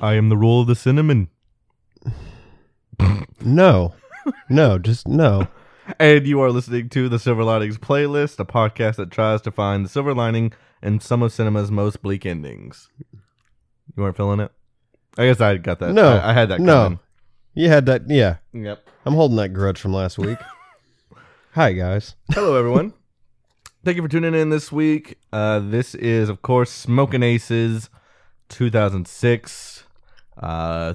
I am the rule of the cinnamon. No, no, just no. And you are listening to the Silver Linings Playlist, a podcast that tries to find the silver lining in some of cinema's most bleak endings. You weren't feeling it? I guess I got that. No, I, I had that no. coming. You had that. Yeah, Yep. I'm holding that grudge from last week. Hi guys. Hello, everyone. Thank you for tuning in this week. Uh, this is, of course, Smoking Aces 2006. Uh,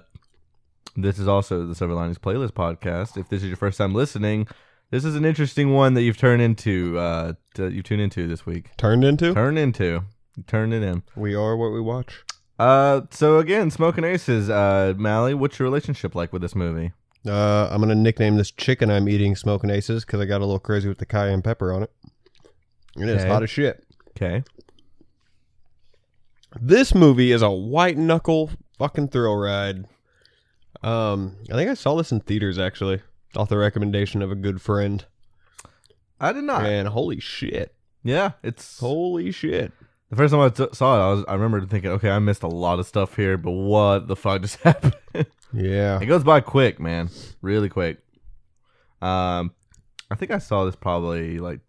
this is also the Silver Linings Playlist podcast. If this is your first time listening, this is an interesting one that you've turned into. Uh, to, you tune into this week. Turned into. Turned into. You turned it in. We are what we watch. Uh, so again, Smoking Aces. Uh, Mallie, what's your relationship like with this movie? Uh, I'm gonna nickname this chicken I'm eating "Smoking Aces" because I got a little crazy with the cayenne pepper on it. It is hot as shit. Okay. This movie is a white knuckle fucking thrill ride. Um, I think I saw this in theaters actually, off the recommendation of a good friend. I did not. And holy shit, Yeah, it's holy shit. The first time I t- saw it, I was I remember thinking, okay, I missed a lot of stuff here, but what the fuck just happened? Yeah, it goes by quick, man, really quick. Um, I think I saw this probably like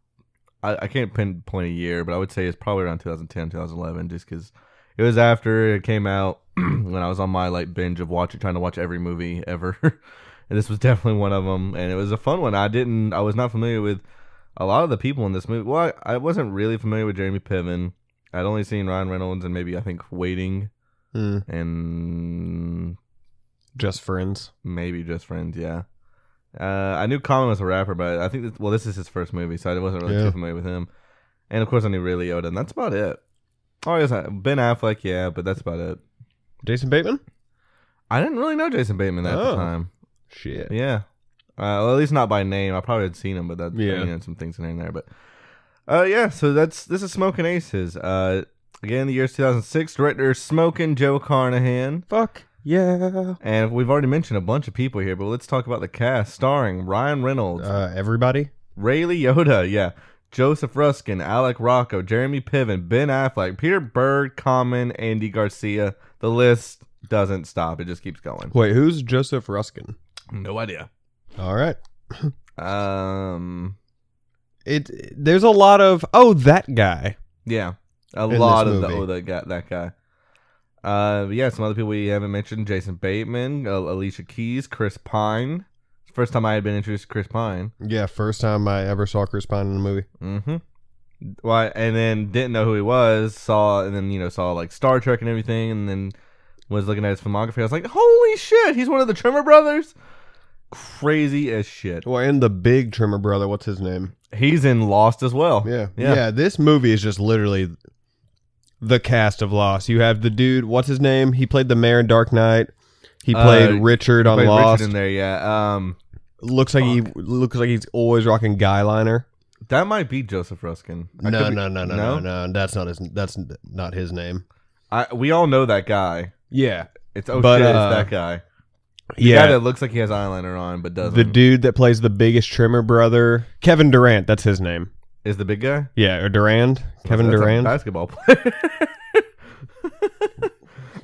I, I can't pinpoint a year, but I would say it's probably around 2010, 2011, just because it was after it came out when I was on my like binge of watching, trying to watch every movie ever, and this was definitely one of them, and it was a fun one. I didn't, I was not familiar with a lot of the people in this movie. Well, I, I wasn't really familiar with Jeremy Piven. I'd only seen Ryan Reynolds and maybe I think Waiting Hmm. and just friends. maybe Just Friends. Yeah, uh, I knew Common was a rapper, but I think that, well, this is his first movie, so I wasn't really Yeah. too familiar with him. And of course, I knew Ray Liotta, and that's about it. Oh, yes, Ben Affleck, yeah, but that's about it. Jason Bateman. I didn't really know Jason Bateman at the Oh. time. Shit. Yeah. Uh, well, at least not by name. I probably had seen him, but that Yeah. you know some things in there. But uh, yeah. So that's this is Smoking Aces. Uh, again, the year's 2006. Director Smoking Joe Carnahan, Fuck yeah. and we've already mentioned a bunch of people here, but let's talk about the cast. Starring Ryan Reynolds, Uh, everybody. Ray Liotta, yeah, Joseph Ruskin, Alex Rocco, Jeremy Piven, Ben Affleck, Peter Berg, Common, Andy Garcia. The list doesn't stop; it just keeps going. Wait, who's Joseph Ruskin? No idea. All right. Um. It. There's a lot of oh that guy. Yeah, a lot of the, oh, that guy. That guy. Uh, yeah, some other people we haven't mentioned: Jason Bateman, uh, Alicia Keys, Chris Pine. First time I had been introduced to Chris Pine. Yeah, first time I ever saw Chris Pine in a movie. Mm-hmm. Why? And then didn't know who he was. Saw and then you know saw like Star Trek and everything, and then was looking at his filmography. I was like, holy shit, he's one of the Tremor brothers. Crazy as shit. Well, and the big Tremor brother, what's his name? He's in Lost as well. Yeah. Yeah. yeah. this movie is just literally the cast of Lost. You have the dude, what's his name? He played the mayor in Dark Knight. He Uh, played Richard on Played Lost. Richard in there, yeah. Um, looks like he looks like he's always rocking guy liner. that might be Joseph Ruskin. I No, could be- no, no, no, no, no. That's not his. That's not his name. I, we all know that guy. Yeah, It's oh But, shit, uh, it's that guy. The yeah. guy that looks like he has eyeliner on but doesn't. the dude that plays the biggest Tremor brother, Kevin Durant. That's his name. is the big guy. Yeah, or Durand. Kevin That's a Durant. basketball player.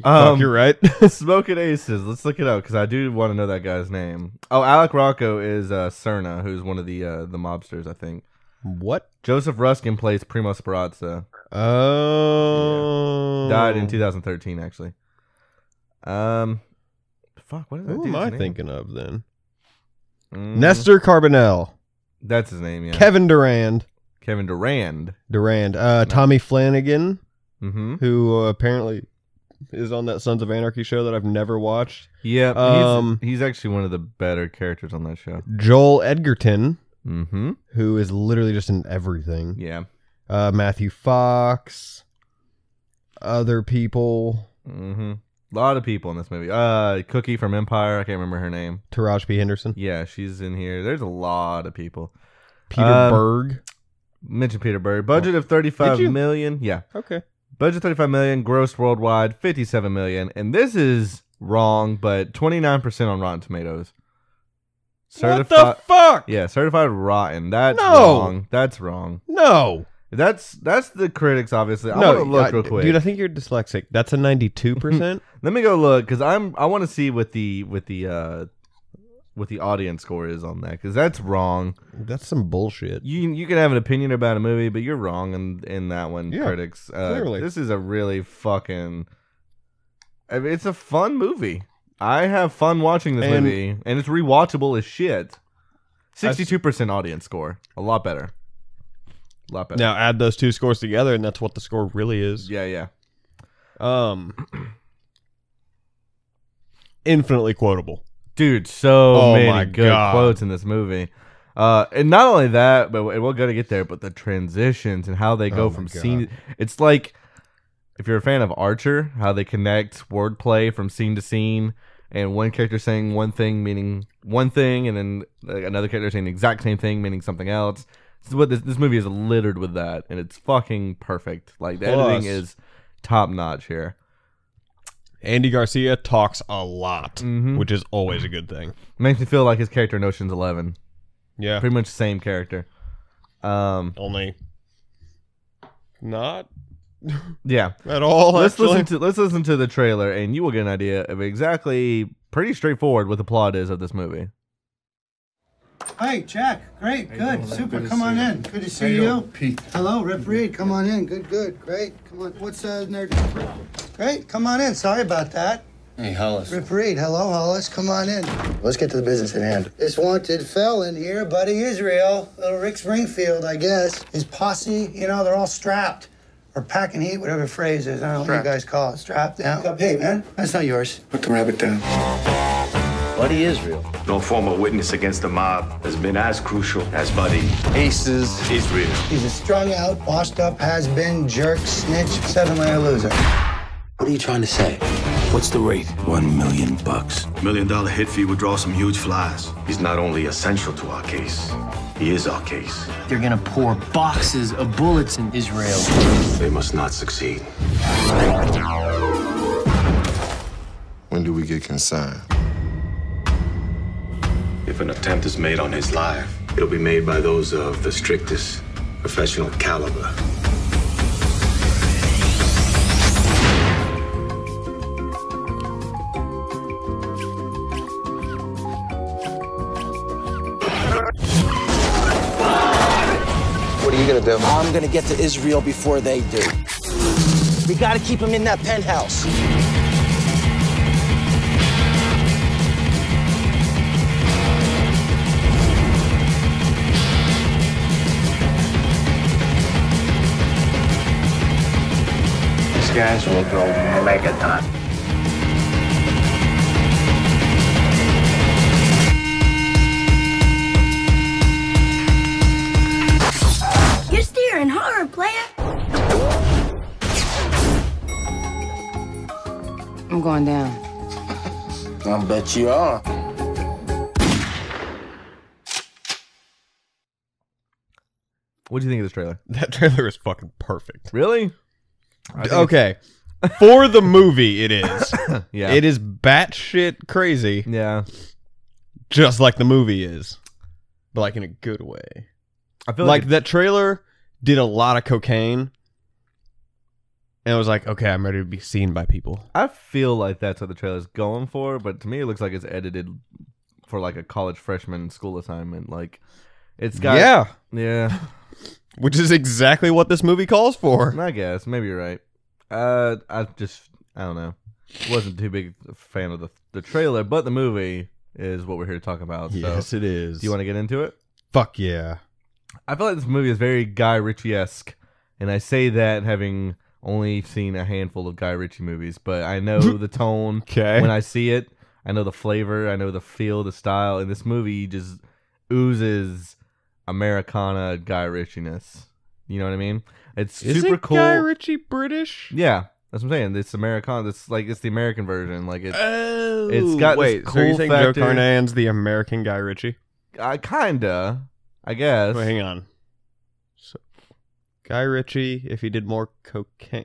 Fuck, um, you're right. Smoking Aces. Let's look it up because I do want to know that guy's name. Oh, Alex Rocco is uh, Serna, who's one of the uh, the mobsters, I think. what? Joseph Ruskin plays Primo Speranza. Oh, Died in 2013, actually. Um, fuck. What is that Who am I name? thinking of then? Mm, Nestor Carbonell, That's his name. Yeah. Kevin Durand, Kevin Durand. Durand, uh, Tommy Flanagan, Mm-hmm. who uh, apparently is on that Sons of Anarchy show that I've never watched. Yeah, Um, he's, he's actually one of the better characters on that show. Joel Edgerton, Mm-hmm. who is literally just in everything. Yeah. Uh, Matthew Fox, other people, Mm-hmm. A lot of people in this movie. Uh, Cookie from Empire. I can't remember her name. Taraji P Henderson, Yeah, she's in here. There's a lot of people. Peter Um, Berg. Mention Peter Berg. Budget of thirty-five million. Yeah. Okay. Budget thirty-five million. Gross worldwide fifty-seven million. And this is wrong, but twenty-nine percent on Rotten Tomatoes. what the fuck? Yeah, certified rotten. That's No. wrong. That's wrong. No. That's that's the critics, obviously. I'm gonna look I- real quick. dude. I think you're dyslexic. That's a 92 percent. Let me go look because I'm I want to see what the with the uh what the audience score is on that because that's wrong. That's some bullshit. You you can have an opinion about a movie, but you're wrong in in that one, Yeah, critics. Uh, clearly. this is a really fucking. I mean, it's a fun movie. I have fun watching this And- movie, and it's rewatchable as shit. Sixty-two percent audience score, a lot better. A lot better. Now add those two scores together, and that's what the score really is. Yeah, yeah. Um, infinitely quotable. Dude so Oh many good God. quotes in this movie uh and not only that but we're gonna get there but the transitions and how they go Oh from God. scene it's like if you're a fan of archer how they connect wordplay from scene to scene and one character saying one thing meaning one thing and then like, another character saying the exact same thing meaning something else this is what this, this movie is littered with that and it's fucking perfect like the editing is top notch here Andy Garcia talks a lot, Mhm. which is always a good thing. makes me feel like his character in oceans 11 Yeah, pretty much the same character um only not yeah at all. let's actually. listen to let's listen to the trailer and you will get an idea of exactly pretty straightforward what the plot is of this movie Hey, Jack. Great, you good, doing? super. Good Come on you. in. Good to How see you you. Pete. Hello, Rip Reed. Come on in. Good, good, great. Come on. What's uh, nerd? Great. Come on in. Sorry about that. Hey, Hollis. Rip Reed. Hello, Hollis. Come on in. Let's get to the business at hand. This wanted felon here, Buddy Israel, little Rick Springfield, I guess. His posse, you know, they're all strapped. Or packing heat, whatever phrase is. I don't know what you guys call it. Strapped down. Hey, man, that's not yours. Put the rabbit down. Buddy Israel. No former witness against the mob has been as crucial as Buddy Aces. Israel. He's a strung out, washed up, has been, jerk, snitch, seven layer loser. What are you trying to say? What's the rate? One million bucks. Million dollar hit fee would draw some huge flies. He's not only essential to our case, he is our case. They're gonna pour boxes of bullets in Israel. They must not succeed. When do we get consigned? If an attempt is made on his life, it'll be made by those of the strictest professional caliber. What are you gonna do? I'm gonna get to Israel before they do. We gotta keep him in that penthouse. Guys will go megaton. You're steering hard, player. I'm going down. I bet you are. what do you think of this trailer that trailer is fucking perfect. really I think Okay, for the movie, it is. yeah. It is batshit crazy, yeah. Just like the movie is, but like in a good way. i feel like like, that trailer did a lot of cocaine. And it was like okay i'm ready to be seen by people. I feel like that's what the trailer's going for but to me it looks like it's edited for like a college freshman school assignment. Like it's got yeah. Yeah which is exactly what this movie calls for. I guess. Maybe you're right. Uh i just i don't know. Wasn't too big a fan of the the trailer but the movie is what we're here to talk about so it is. do you want to get into it? Fuck yeah. I feel like this movie is very Guy Ritchie esque, and I say that having only seen a handful of Guy Ritchie movies, but I know the tone. Okay. when I see it. I know the flavor, I know the feel, the style, and this movie just oozes Americana Guy Ritchie-ness. You know what I mean? It's is super it cool. guy ritchie british yeah, that's what I'm saying. It's Americana. It's like it's the American version. Like it, oh It's got this wait so you're cool saying factor. joe carnahan's the american guy ritchie I kinda, I guess. wait hang on so guy ritchie if he did more cocaine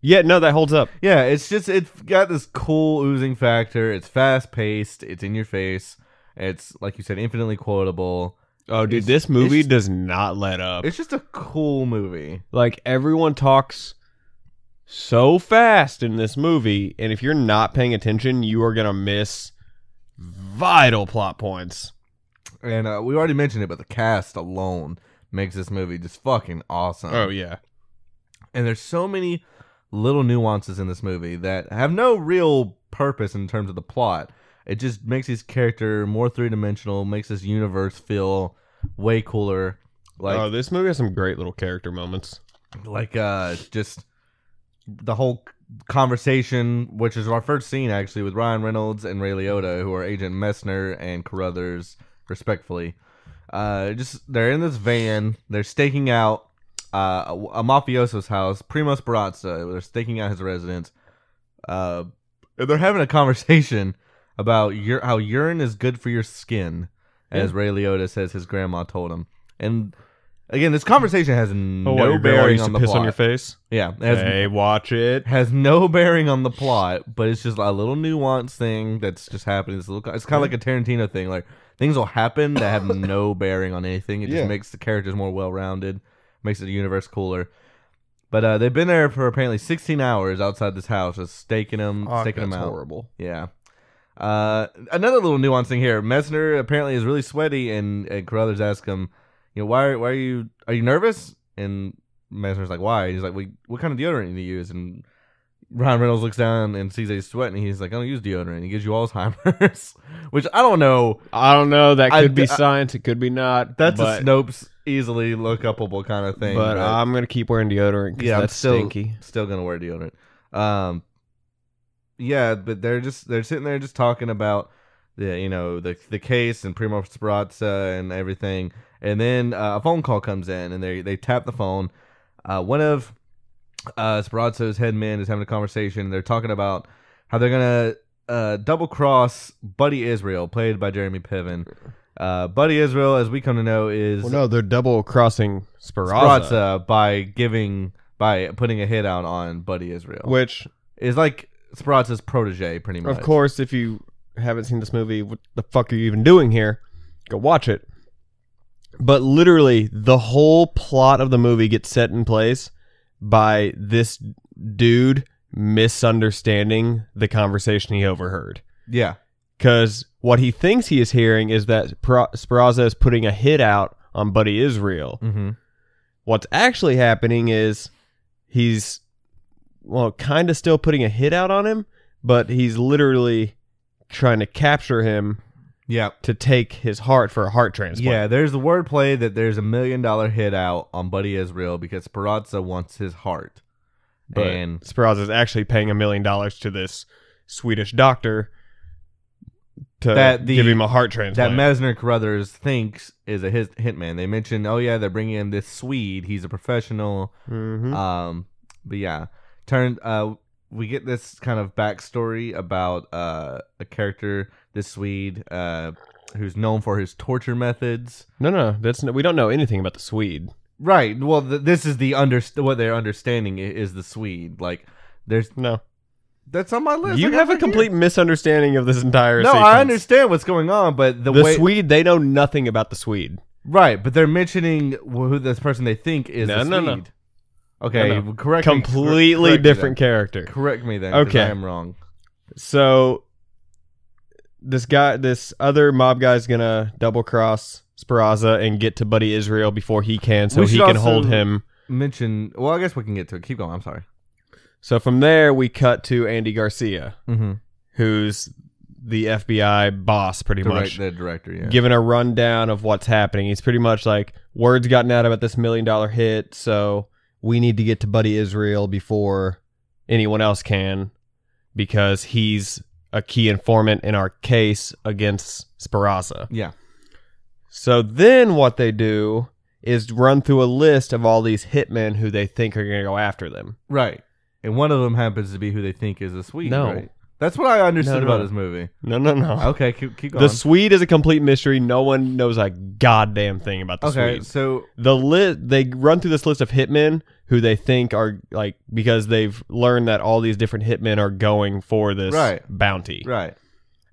yeah no that holds up Yeah, it's just it's got this cool oozing factor. It's fast paced. It's in your face. It's like you said, infinitely quotable. Oh, dude, It's- this movie does not let up. It's just a cool movie. Like everyone talks so fast in this movie, and if you're not paying attention, you are gonna miss vital plot points. And uh, we already mentioned it, but the cast alone makes this movie just fucking awesome. Oh yeah, And there's so many little nuances in this movie that have no real purpose in terms of the plot. It just makes his character more three dimensional, makes his universe feel way cooler. Like oh, this movie has some great little character moments. like uh just the whole conversation, which is our first scene actually with Ryan Reynolds and Ray Liotta, who are Agent Messner and Carruthers, respectfully. Uh, just they're in this van, they're staking out uh, a, a mafioso's house, Primo Speranza. They're staking out his residence. Uh, and they're having a conversation about ur- how urine is good for your skin, as Ray Liotta says his grandma told him. And again, this conversation has Oh, no what, your grandma bearing used on to the piss plot. on your face. Yeah, it has, Hey, watch it. has no bearing on the plot, but it's just a little nuance thing that's just happening. It's, a little, it's kind of like a Tarantino thing. Like things will happen that have no bearing on anything. It just Yeah. makes the characters more well rounded, makes the universe cooler. But uh, they've been there for apparently 16 hours outside this house, just staking them, staking them That's out. horrible. Yeah. Uh, another little nuance thing here. Messner apparently is really sweaty, and, and Carruthers ask him, you know, why, are- why are you, are you nervous? And Messner's like, why? He's like, we, what kind of deodorant do you use? And Ryan Reynolds looks down and sees that he's sweating. And he's like, I don't use deodorant. He gives you Alzheimer's, which I don't know. I don't know. That I- could be I- science. It could be not. That's but, a Snopes easily look upable kind of thing. But I'm gonna keep wearing deodorant because yeah, I'm still stinky. still gonna wear deodorant. Um, yeah, but they're just they're sitting there just talking about the you know the the case and Primo Speranza and everything, and then uh, a phone call comes in and they they tap the phone. Uh, one of uh, Speranza's head men is having a conversation. They're talking about how they're gonna uh, double cross Buddy Israel, played by Jeremy Piven. Uh, Buddy Israel, as we come to know, is Well, no, they're double crossing Speranza, Speranza by giving by putting a hit out on Buddy Israel, which, is like Speranza's protege, pretty much. of course, if you haven't seen this movie, what the fuck are you even doing here? Go watch it. But literally, the whole plot of the movie gets set in place by this dude misunderstanding the conversation he overheard. Yeah, because what he thinks he is hearing is that Speranza is putting a hit out on Buddy Israel. mm-hmm. What's actually happening is he's well, kind of still putting a hit out on him, but he's literally trying to capture him yeah, to take his heart for a heart transplant. yeah. There's the wordplay that there's a million dollar hit out on Buddy Israel because Speranza wants his heart, but and Speranza is actually paying a million dollars to this Swedish doctor to That the- give him a heart transplant. that. Messner Carruthers thinks is a his hitman. They mentioned, oh yeah, they're bringing in this Swede. He's a professional. Mhm. Um, but yeah, turn. Uh, we get this kind of backstory about uh a character, this Swede, uh, who's known for his torture methods. no, no, that's we don't know anything about the Swede. Right. Well, th- this is the under what they're understanding is the Swede. Like, there's No, that's on my list. you have a right here. complete misunderstanding of this entire. No, sequence. I understand what's going on, but the, The way Swede, they know nothing about the Swede. right, but they're mentioning who this person they think is No, the no, no. Okay, No, no. correct. me- Completely correct different character. Correct me then. Okay. I am wrong. So this guy, this other mob guy's gonna double cross Speranza and get to Buddy Israel before he can, so he can hold him. Mention. Well, I guess we can get to it. Keep going. I'm sorry. So from there, we cut to Andy Garcia, Mm-hmm. who's the FBI boss, pretty much. the director. Yeah. Giving a rundown of what's happening. He's pretty much like, word's gotten out about this million dollar hit, so we need to get to Buddy Israel before anyone else can because he's a key informant in our case against Speranza. yeah. So then what they do is run through a list of all these hitmen who they think are going to go after them. Right. And one of them happens to be who they think is a Swede. No. Right? That's what I understood No, no. about this movie. No, no, no. Okay, keep, keep going. The Swede is a complete mystery. No one knows a goddamn thing about the okay, Swede. so The list they run through this list of hitmen who they think are like because they've learned that all these different hitmen are going for this Right. bounty. right.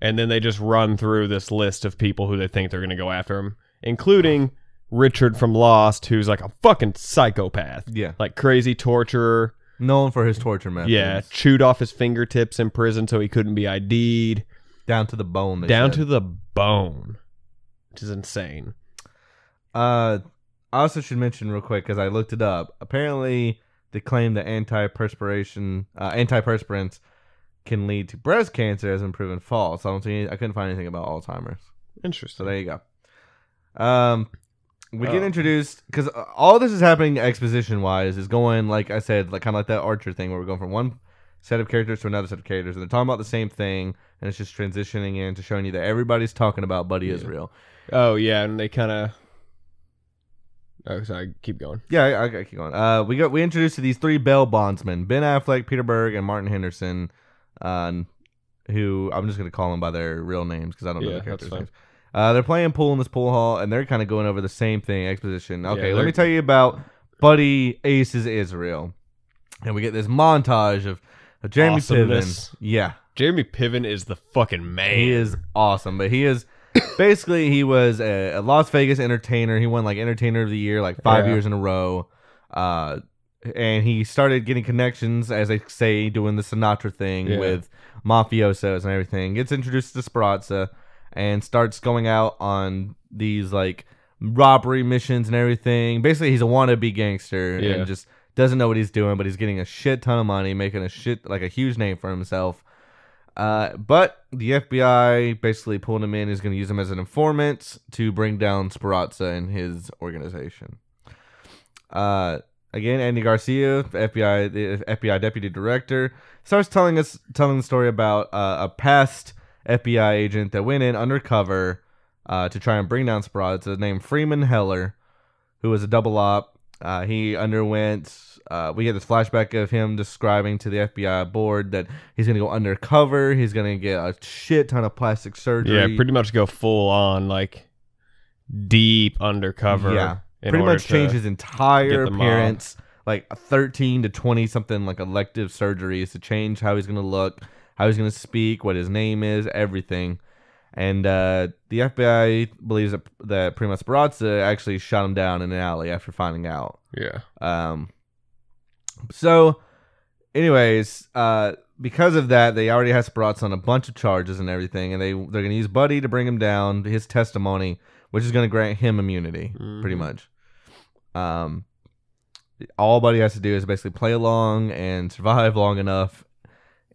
And then they just run through this list of people who they think they're going to go after him. including Richard from Lost, who's like a fucking psychopath. Yeah. Like crazy torturer. Known for his torture methods. Yeah, chewed off his fingertips in prison so he couldn't be ID'd. Down to the bone. Down said. to the bone. Which is insane. Uh, I also should mention real quick because I looked it up. Apparently, they claim that antiperspiration, uh, antiperspirants can lead to breast cancer has been proven false. I don't see. Any, I couldn't find anything about Alzheimer's. So Interesting. there you go. Um, we get Oh. introduced because all this is happening exposition wise is going like I said, like kind of like that Archer thing where we're going from one set of characters to another set of characters, and they're talking about the same thing, and it's just transitioning into showing you that everybody's talking about Buddy Israel. Oh yeah, and they kind of. Oh, sorry. Keep going. Yeah, I, I keep going. Uh, we got we introduced to these three bail bondsmen: Ben Affleck, Peter Berg, and Martin Henderson. Uh, who I'm just gonna call them by their real names because I don't know Yeah, the characters' names. Uh, they're playing pool in this pool hall, and they're kind of going over the same thing, exposition. Okay, let they're- me tell you about Buddy Ace's Israel, and we get this montage of, of Jeremy Awesomeness. Piven. Yeah, Jeremy Piven is the fucking man. he is awesome, but he is basically he was a, a Las Vegas entertainer. He won like Entertainer of the Year like five Yeah. years in a row. Uh, and he started getting connections, as they say, doing the Sinatra thing Yeah. with mafiosos and everything. Gets introduced to Speranza and starts going out on these like robbery missions and everything. Basically, he's a wannabe gangster Yeah. and just doesn't know what he's doing, but he's getting a shit ton of money, making a shit like a huge name for himself. Uh, but the FBI basically pulled him in. Is going to use him as an informant to bring down Speranza and his organization. Uh, again, Andy Garcia, FBI, the FBI deputy director, starts telling us telling the story about uh, a past FBI agent that went in undercover uh, to try and bring down Speranza, named Freeman Heller, who was a double op. Uh, he underwent. Uh, we get this flashback of him describing to the FBI board that he's going to go undercover. He's going to get a shit ton of plastic surgery. Yeah, pretty much go full on like deep undercover. Yeah, pretty much change his entire get the mob. appearance. Like thirteen to twenty something like elective surgeries to change how he's gonna look, how he's gonna speak, what his name is, everything. And uh, the FBI believes that that Primo Speranza actually shot him down in an alley after finding out. Yeah. Um, so, anyways, uh, because of that, they already have Speranza on a bunch of charges and everything, and they they're gonna use Buddy to bring him down, his testimony, which is gonna grant him immunity, pretty Mhm. much. Um, all Buddy has to do is basically play along and survive long enough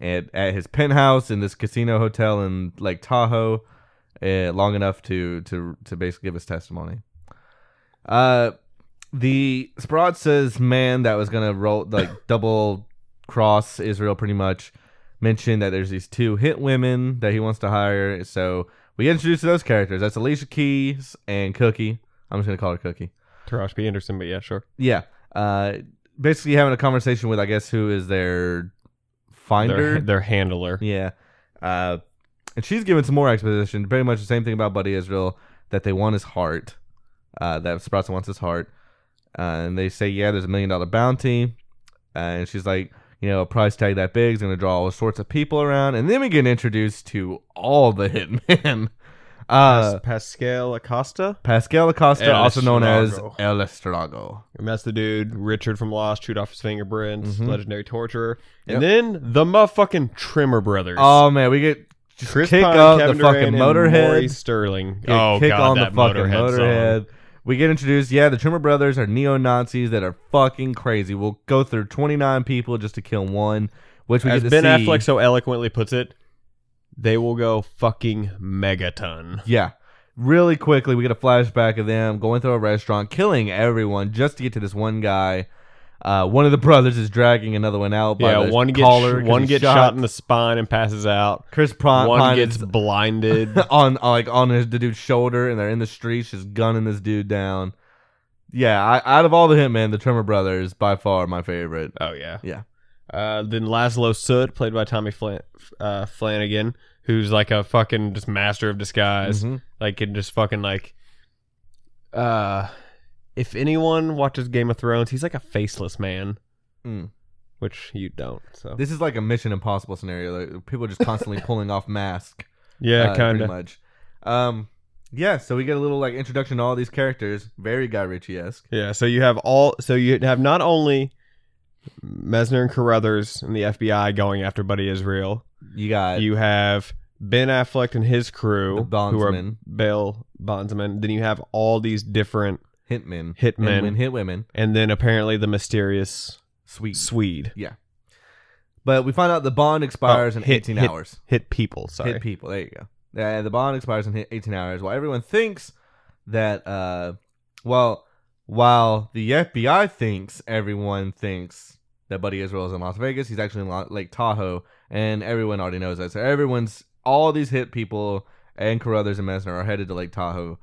at at his penthouse in this casino hotel in Lake Tahoe, uh, long enough to to to basically give his testimony. Uh, the says man that was gonna roll like double cross Israel pretty much mentioned that there's these two hit women that he wants to hire. So we get introduced to those characters. That's Alicia Keys and Cookie. I'm just gonna call her Cookie. Tarash P. Anderson, but yeah, sure. Yeah. Uh, basically having a conversation with I guess who is their finder. Their, their handler. Yeah. Uh, and she's given some more exposition, pretty much the same thing about Buddy Israel, that they want his heart. Uh, that Speranza wants his heart. Uh, and they say, yeah, there's a million dollar bounty. Uh, and she's like, you know, a price tag that big is going to draw all sorts of people around. And then we get introduced to all the hitmen. Uh, Pascal Acosta. Pascal Acosta, El also known as Estrago. El Estrago. And that's the dude, Richard from Lost, chewed off his fingerprints, Mhm. legendary torturer. Yep. And then the motherfucking Tremor brothers. Oh, man, we get just Chris kick Pine, up Kevin the fucking Durant, and Motorhead. Maurice Sterling. Yeah, oh, kick God, on the fucking Motorhead. Motorhead. song. We get introduced. Yeah, the Tremor brothers are neo Nazis that are fucking crazy. We'll go through 29 people just to kill one, which we As get to Ben see. Affleck so eloquently puts it, they will go fucking megaton. Yeah. Really quickly, we get a flashback of them going through a restaurant, killing everyone just to get to this one guy. Uh, one of the brothers is dragging another one out. By Yeah, one gets collar one gets shot. in the spine and passes out. Chris Pine, one Pine gets blinded. on on, like on his, the dude's shoulder, and they're in the streets just gunning this dude down. Yeah, I, out of all the hitmen, the Tremor brothers by far my favorite. oh yeah, Yeah. Uh, then Laszlo Soot, played by Tommy Flan- uh, Flanagan, who's like a fucking just master of disguise. Mhm. Like can just fucking like. Uh, if anyone watches Game of Thrones, he's like a faceless man, Mm. which you don't. So This is like a Mission Impossible scenario. Like, people are just constantly pulling off masks. yeah, uh, kind pretty of. much. Um, yeah, so we get a little like introduction to all these characters, very Guy Ritchie esque. Yeah, so you have all so you have not only Messner and Carruthers and the FBI going after Buddy Israel. You got You have Ben Affleck and his crew who are bondsmen. bail bondsmen. Then you have all these different hitmen, Hitmen. and hit women, and then apparently the mysterious sweet. Swede. Yeah, but we find out the bond expires Oh, in hit- 18 hit- hours. Hit people, sorry. Hit people. There you go. Yeah, the bond expires in hit 18 hours. While everyone thinks that, uh, well, while the FBI thinks everyone thinks that Buddy Israel is in Las Vegas, he's actually in Lake Tahoe, and everyone already knows that. So everyone's all these hit people and Carruthers and Messner are headed to Lake Tahoe,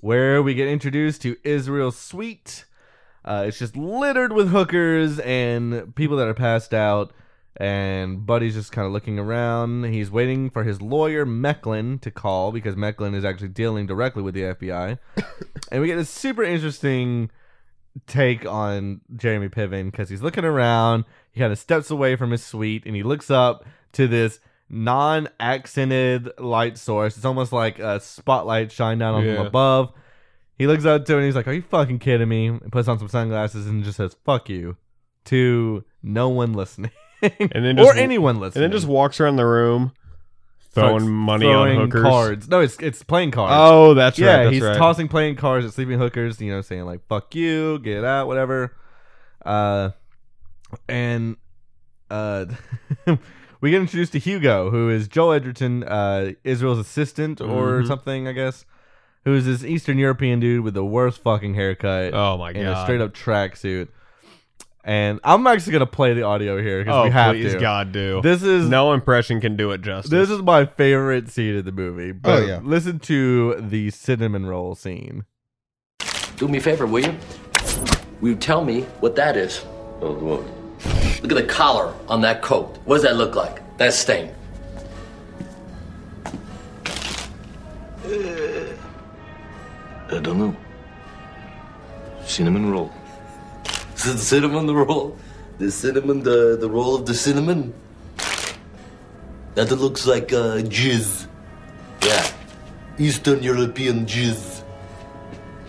where we get introduced to Israel's suite. Uh, it's just littered with hookers and people that are passed out. And Buddy's just kind of looking around. He's waiting for his lawyer, Mecklin, to call because Mecklin is actually dealing directly with the FBI. and we get this super interesting take on Jeremy Piven because he's looking around. He kind of steps away from his suite and he looks up to this non accented light source. It's almost like a spotlight shine down on Yeah. from above. He looks up to it and he's like, Are you fucking kidding me? And puts on some sunglasses and just says, Fuck you to no one listening. And then just, or anyone anyone And then just walks around the room throwing money throwing on hookers. cards. No, it's it's playing cards. Oh, that's yeah, right. That's he's right. tossing playing cards at sleeping hookers, you know, saying like "fuck you," "get out," whatever. Uh, and uh, we get introduced to Hugo, who is Joel Edgerton, uh, Israel's assistant or Mhm. something, I guess. Who is this Eastern European dude with the worst fucking haircut? Oh my in a God. straight up tracksuit. And I'm actually gonna play the audio here because oh, we have please, to. God, do. This is no impression can do it justice. this is my favorite scene in the movie. Oh, but yeah. listen to the cinnamon roll scene. Do me a favor, will you? Will you tell me what that is? Oh, what? Look at the collar on that coat. What does that look like? That stain. I don't know. Cinnamon roll. The cinnamon the roll. The cinnamon, the, the roll of the cinnamon. That looks like uh, jizz. Yeah. Eastern European jizz.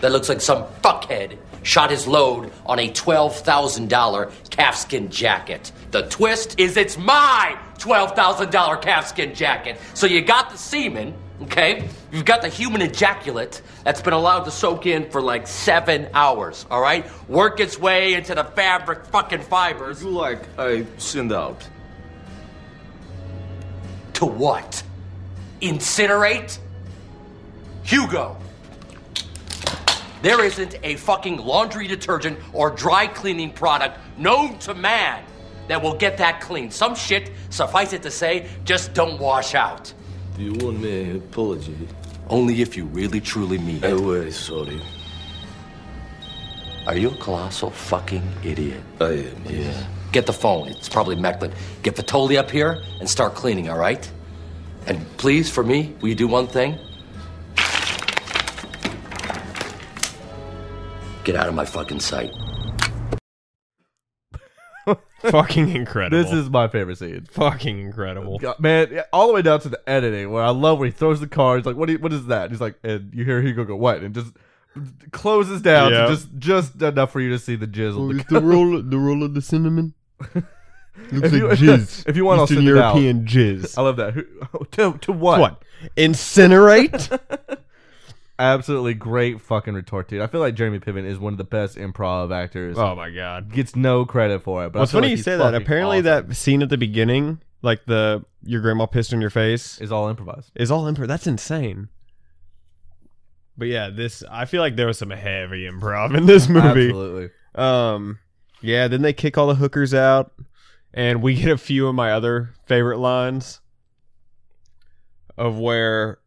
That looks like some fuckhead shot his load on a $12,000 calfskin jacket. The twist is it's my $12,000 calfskin jacket. So you got the semen, okay? You've got the human ejaculate that's been allowed to soak in for like seven hours, all right? Work its way into the fabric fucking fibers. You like I sinned out. To what? Incinerate? Hugo. There isn't a fucking laundry detergent or dry cleaning product known to man that will get that clean. Some shit, suffice it to say, just don't wash out. Do you want me apology? Only if you really truly mean it. I way sorry. Are you a colossal fucking idiot? I am. Yeah. Get the phone. It's probably Mecklin. Get Vitoli up here and start cleaning, all right? And please, for me, will you do one thing? Get out of my fucking sight. fucking incredible. This is my favorite scene. fucking incredible. God, Man, all the way down to the editing where I love where he throws the cards. Like, what? Do you, what is that? He's like, and you hear Hugo go, "What?" And just closes down Yeah. to just just enough for you to see the jizz. Oh, of the the roll, the roll of the cinnamon. Looks If you- jizz. if you want, I'll Eastern send it out. European jizz. I love that. Who, to to what? What? Incinerate? Absolutely great fucking retort, dude. I feel like Jeremy Piven is one of the best improv actors. oh my god. Gets no credit for it. But I What's feel funny like you say that. Apparently, awesome. that scene at the beginning, like the your grandma pissed on your face, is all improvised. is all improv. That's insane. But yeah, this I feel like there was some heavy improv in this movie. Absolutely. Um, yeah. Then they kick all the hookers out, and we get a few of my other favorite lines of where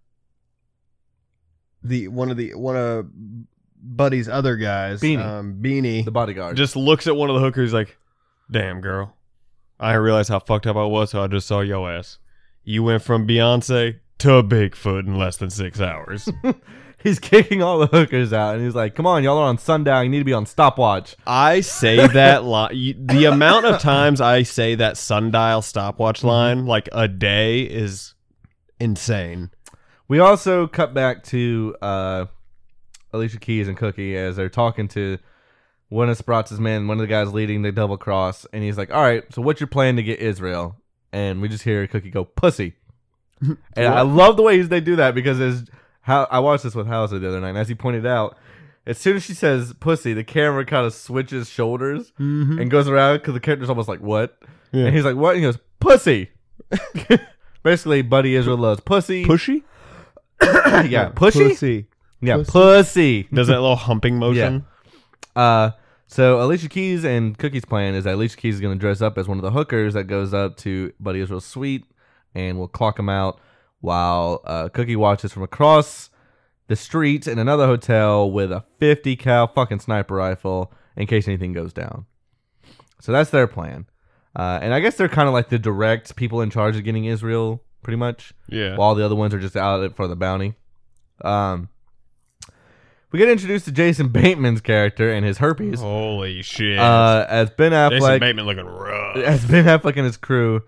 the one of the one of Buddy's other guys, Beanie. um, Beanie, The bodyguard. just looks at one of the hookers like, "Damn girl, I didn't realize how fucked up I was, so I just saw your ass. You went from Beyonce to Bigfoot in less than six hours." he's kicking all the hookers out, and he's like, "Come on, y'all are on sundown. You need to be on stopwatch." I say that line. The amount of times I say that sundial stopwatch line, like a day, is insane. We also cut back to uh, Alicia Keys and Cookie as they're talking to one of Sprott's men, one of the guys leading the double cross, and he's like, "All right, so what's your plan to get Israel?" And we just hear Cookie go, "Pussy," and I love the way they do that because as how I watched this with Hauser the other night, and as he pointed out, as soon as she says "pussy," the camera kind of switches shoulders and goes around because the character's almost like, "What?" Yeah. And he's like, "What?" And he goes, "Pussy." Basically, Buddy Israel loves pussy. Pushy? yeah, pushy. Pussy. Yeah, Pussy. pussy. Does that little humping motion? Uh, so Alicia Keys and Cookie's plan is that Alicia Keys is going to dress up as one of the hookers that goes up to Buddy Israel's suite and will clock him out while uh, Cookie watches from across the street in another hotel with a 50 cal fucking sniper rifle in case anything goes down. So that's their plan. Uh, and I guess they're kind of like the direct people in charge of getting Israel, pretty much. Yeah. While the other ones are just out for the bounty. Um, we get introduced to Jason Bateman's character and his herpes. Holy shit. Uh, as Ben Affleck, Jason Bateman looking rough. as Ben Affleck and his crew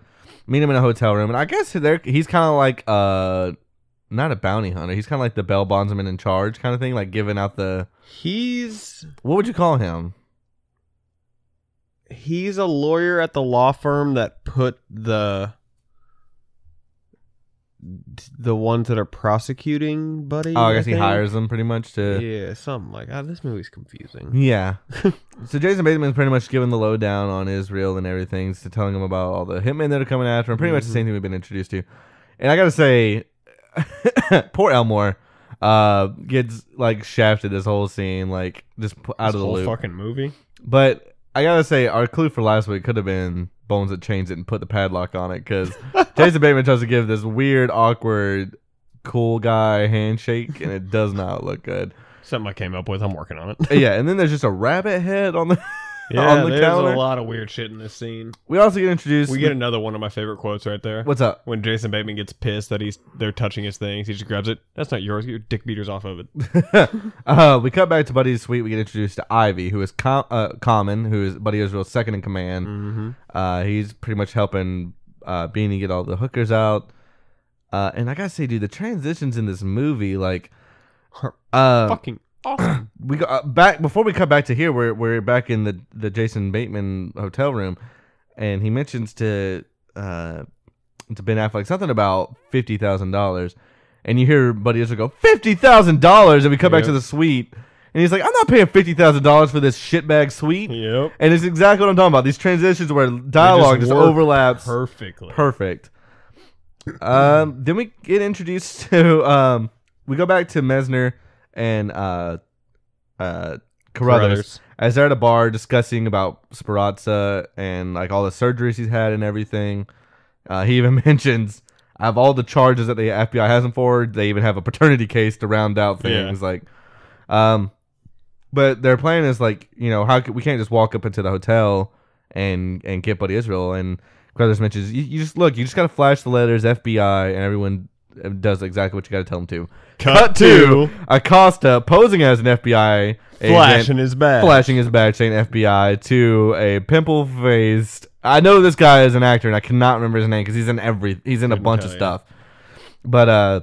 meet him in a hotel room, and I guess they're, he's kind of like uh, not a bounty hunter. He's kind of like the bell bondsman in charge, kind of thing, like giving out the. He's What would you call him? he's a lawyer at the law firm that put the the ones that are prosecuting Buddy. Oh, I guess he think. hires them pretty much to. Yeah, something like that. This movie's confusing. Yeah. so Jason Bateman's pretty much giving the lowdown on Israel and everything, so telling him about all the hitmen that are coming after him. Pretty much the same thing we've been introduced to. And I gotta say, poor Elmore uh, gets like shafted this whole scene, like just out This of the whole loop. fucking movie. But I gotta say, our clue for last week could have been Bones that changed it and put the padlock on it because Jason Bateman tries to give this weird, awkward, cool guy handshake, and it does not look good. Something I came up with. I'm working on it. yeah, and then there's just a rabbit head on the Yeah, on the there's counter. a lot of weird shit in this scene. We also get introduced. We get another one of my favorite quotes right there. What's up? When Jason Bateman gets pissed that he's they're touching his things, he just grabs it. That's not yours. Get your dick beaters off of it. uh, we cut back to Buddy's suite. We get introduced to Ivy, who is com- uh, Common, who is Buddy Israel's second in command. Mhm. Uh, he's pretty much helping uh, Beanie get all the hookers out. Uh, and I gotta say, dude, the transitions in this movie, like, uh, Fucking awesome. we go uh, back before we cut back to here. We're we're back in the the Jason Bateman hotel room, and he mentions to uh to Ben Affleck something about fifty thousand dollars, and you hear Buddy Israel go fifty thousand dollars, and we come back to the suite, and he's like, "I'm not paying fifty thousand dollars for this shitbag suite." Yep. And it's exactly what I'm talking about. These transitions where dialogue just, work overlaps perfectly. Perfect. Um, then we get introduced to um, we go back to Messner and uh, uh, Carruthers Carruthers. as they're at a bar discussing about Speranza and like all the surgeries he's had and everything. Uh, he even mentions I have all the charges that the FBI has him for. They even have a paternity case to round out Yeah. things like, um, but their plan is like you know how could, we can't just walk up into the hotel and and get Buddy Israel and Carruthers mentions you, you just look you just gotta flash the letters FBI and everyone does exactly what you gotta tell them to. Cut to- Acosta posing as an FBI agent, Flashing his badge. flashing his badge saying FBI to a pimple faced. I know this guy is an actor and I cannot remember his name because he's in every he's in a Couldn't bunch of you. stuff. But uh,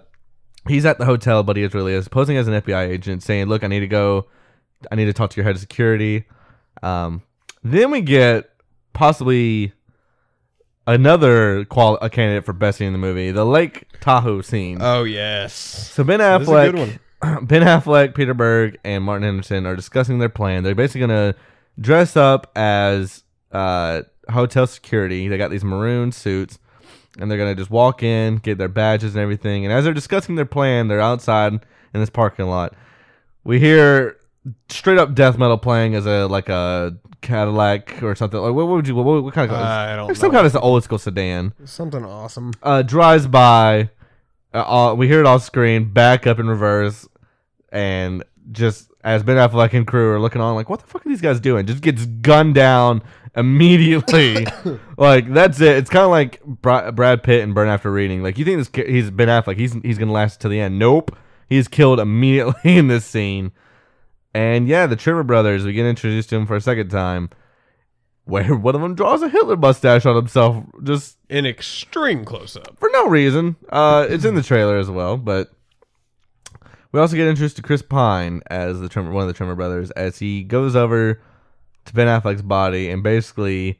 he's at the hotel, Buddy Israel is posing as an FBI agent, saying, "Look, I need to go. I need to talk to your head of security." Um, then we get possibly another qual a candidate for best scene in the movie, the Lake Tahoe scene. Oh yes. So Ben This is a good Affleck, Ben Affleck, Peter Berg, and Martin Henderson are discussing their plan. They're basically gonna dress up as uh, hotel security. They got these maroon suits, and they're gonna just walk in, get their badges and everything. And as they're discussing their plan, they're outside in this parking lot. We hear straight up death metal playing as a like a Cadillac or something. Like what, what would you what, what kind of I don't There's some know. kind of old school sedan Something awesome. uh, drives by. Uh, all, we hear it off screen, back up in reverse, and just as Ben Affleck and crew are looking on, like, what the fuck are these guys doing? Just gets gunned down immediately. like that's it. It's kind of like Bra- Brad Pitt and Burn After Reading. Like you think this ki- he's Ben Affleck, he's he's gonna last to the end. Nope, he's killed immediately in this scene. And yeah, the Tremor brothers, we get introduced to him for a second time. Where one of them draws a Hitler mustache on himself, just In extreme close up. for no reason. Uh, it's in the trailer as well, but We also get introduced to Chris Pine as the Tremor, one of the Tremor brothers, as he goes over to Ben Affleck's body and basically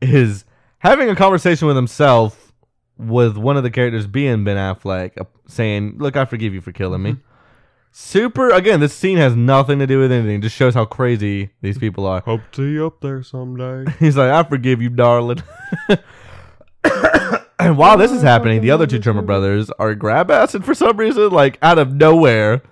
is having a conversation with himself, with one of the characters being Ben Affleck, uh, saying, "Look, I forgive you for killing me." Super. Again, this scene has nothing to do with anything. Just shows how crazy these people are. Hope to you up there someday. He's like, I forgive you, darling. and while this is happening, the other two Tremor brothers are grab acid for some reason, like out of nowhere.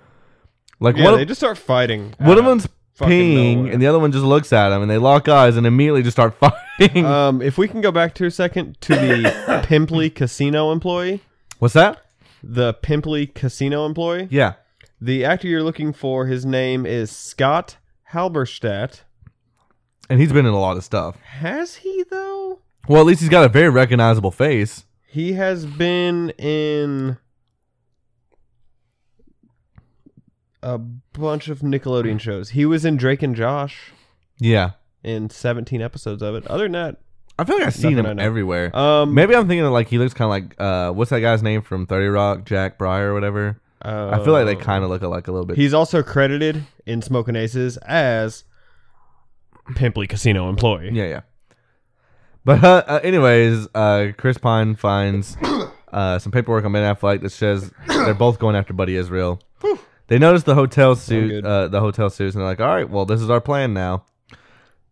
Like yeah, one, they just start fighting. one of them's peeing, nowhere. and the other one just looks at him, and they lock eyes and immediately just start fighting. Um, if we can go back to a second to the Pimply Casino employee, What's that? the Pimply Casino employee, Yeah. The actor you're looking for, his name is Scott Halberstadt. And he's been in a lot of stuff. Has he though? Well, at least he's got a very recognizable face. He has been in a bunch of Nickelodeon shows. He was in Drake and Josh Yeah. in 17 episodes of it. Other than that, I feel like I've seen Nothing I him know. everywhere. um, Maybe I'm thinking of like he looks kind of like uh, what's that guy's name from Thirty Rock, Jack Breyer or whatever. I feel like they kind of look alike a little bit. He's also credited in Smokin' Aces as Pimply Casino employee. Yeah, yeah. But uh, uh, anyways, uh, Chris Pine finds uh, some paperwork on Ben Affleck that says they're both going after Buddy Israel. They notice the hotel suit, uh, the hotel suits, and they're like, "All right, well, this is our plan now."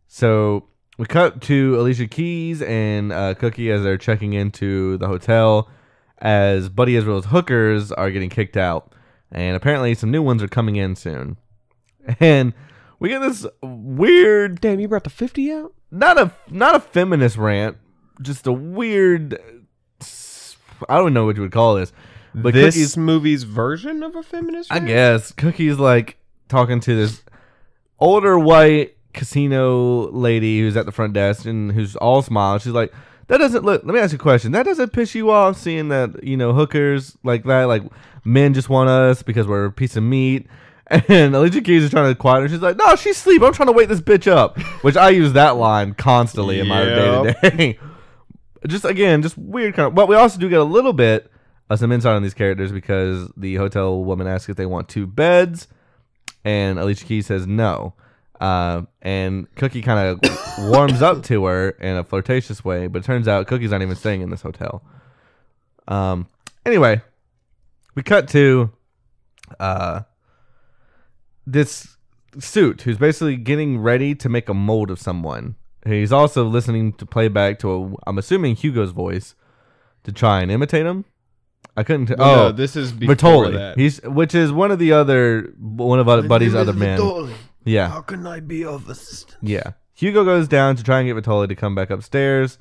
So we cut to Alicia Keys and uh, Cookie as they're checking into the hotel, as Buddy Israel's hookers are getting kicked out, and apparently some new ones are coming in soon. And we get this weird Damn, you brought the 50 out? not a not a feminist rant, just a weird. I don't know what you would call this, but this Cookie's. movie's version of a feminist I guess Cookie's like talking to this older white casino lady who's at the front desk and who's all smiles. She's like, "That doesn't look." Let me ask you a question. That doesn't piss you off seeing that you know hookers like that, like men just want us because we're a piece of meat. And Alicia Keys is trying to quiet her. She's like, "No, she's asleep. I'm trying to wake this bitch up." Which I use that line constantly in my day to day. Just again, just weird kind of. But we also do get a little bit of some insight on these characters because the hotel woman asks if they want two beds, and Alicia Keys says no. Uh, and Cookie kind of warms up to her in a flirtatious way, but it turns out Cookie's not even staying in this hotel. Um. Anyway, we cut to uh this suit who's basically getting ready to make a mold of someone. He's also listening to playback to a, I'm assuming Hugo's voice to try and imitate him. I couldn't. T- Well, no, oh, this is before Bertoli. that. He's which is one of the other one of other buddy's other men. Yeah, How can I be of assistance? yeah. Hugo goes down to try and get Vitoli to come back upstairs,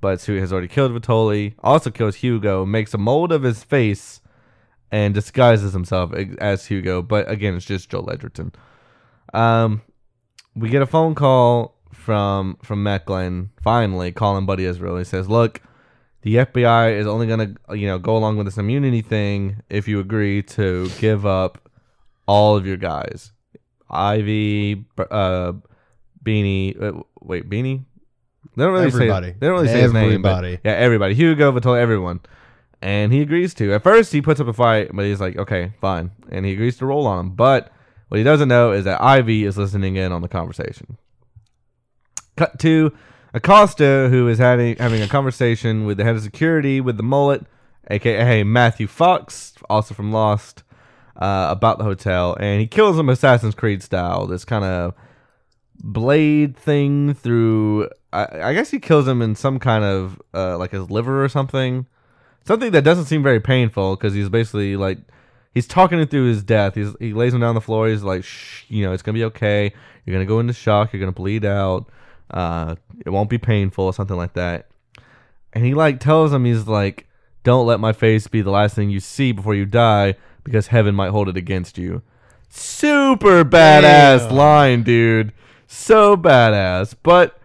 but Sue has already killed Vitoli. Also kills Hugo, makes a mold of his face, and disguises himself as Hugo. But again, it's just Joel Edgerton. Um, we get a phone call from from Mecklin. Finally, calling Buddy Israel. He says, "Look, the FBI is only gonna you know go along with this immunity thing if you agree to give up all of your guys, Ivy, uh, Beanie. Uh, wait, Beanie. They don't really Everybody. say. They don't really say his name. Everybody. yeah, everybody. Hugo, Vitoli, everyone. And he agrees to. At first, he puts up a fight, but he's like, okay, fine. And he agrees to roll on him. But what he doesn't know is that Ivy is listening in on the conversation. Cut to Acosta, who is having, having a conversation with the head of security with the mullet, aka Matthew Fox, also from Lost, uh, about the hotel. And he kills him Assassin's Creed style. This kind of blade thing through. I, I guess he kills him in some kind of uh, like his liver or something. Something that doesn't seem very painful because he's basically like he's talking him through his death. He's he lays him down on the floor. He's like, Shh, you know, it's gonna be okay. You're gonna go into shock. You're gonna bleed out. Uh, it won't be painful or something like that. And he like tells him he's like, don't let my face be the last thing you see before you die because heaven might hold it against you. Super badass Damn. line, dude. So badass. But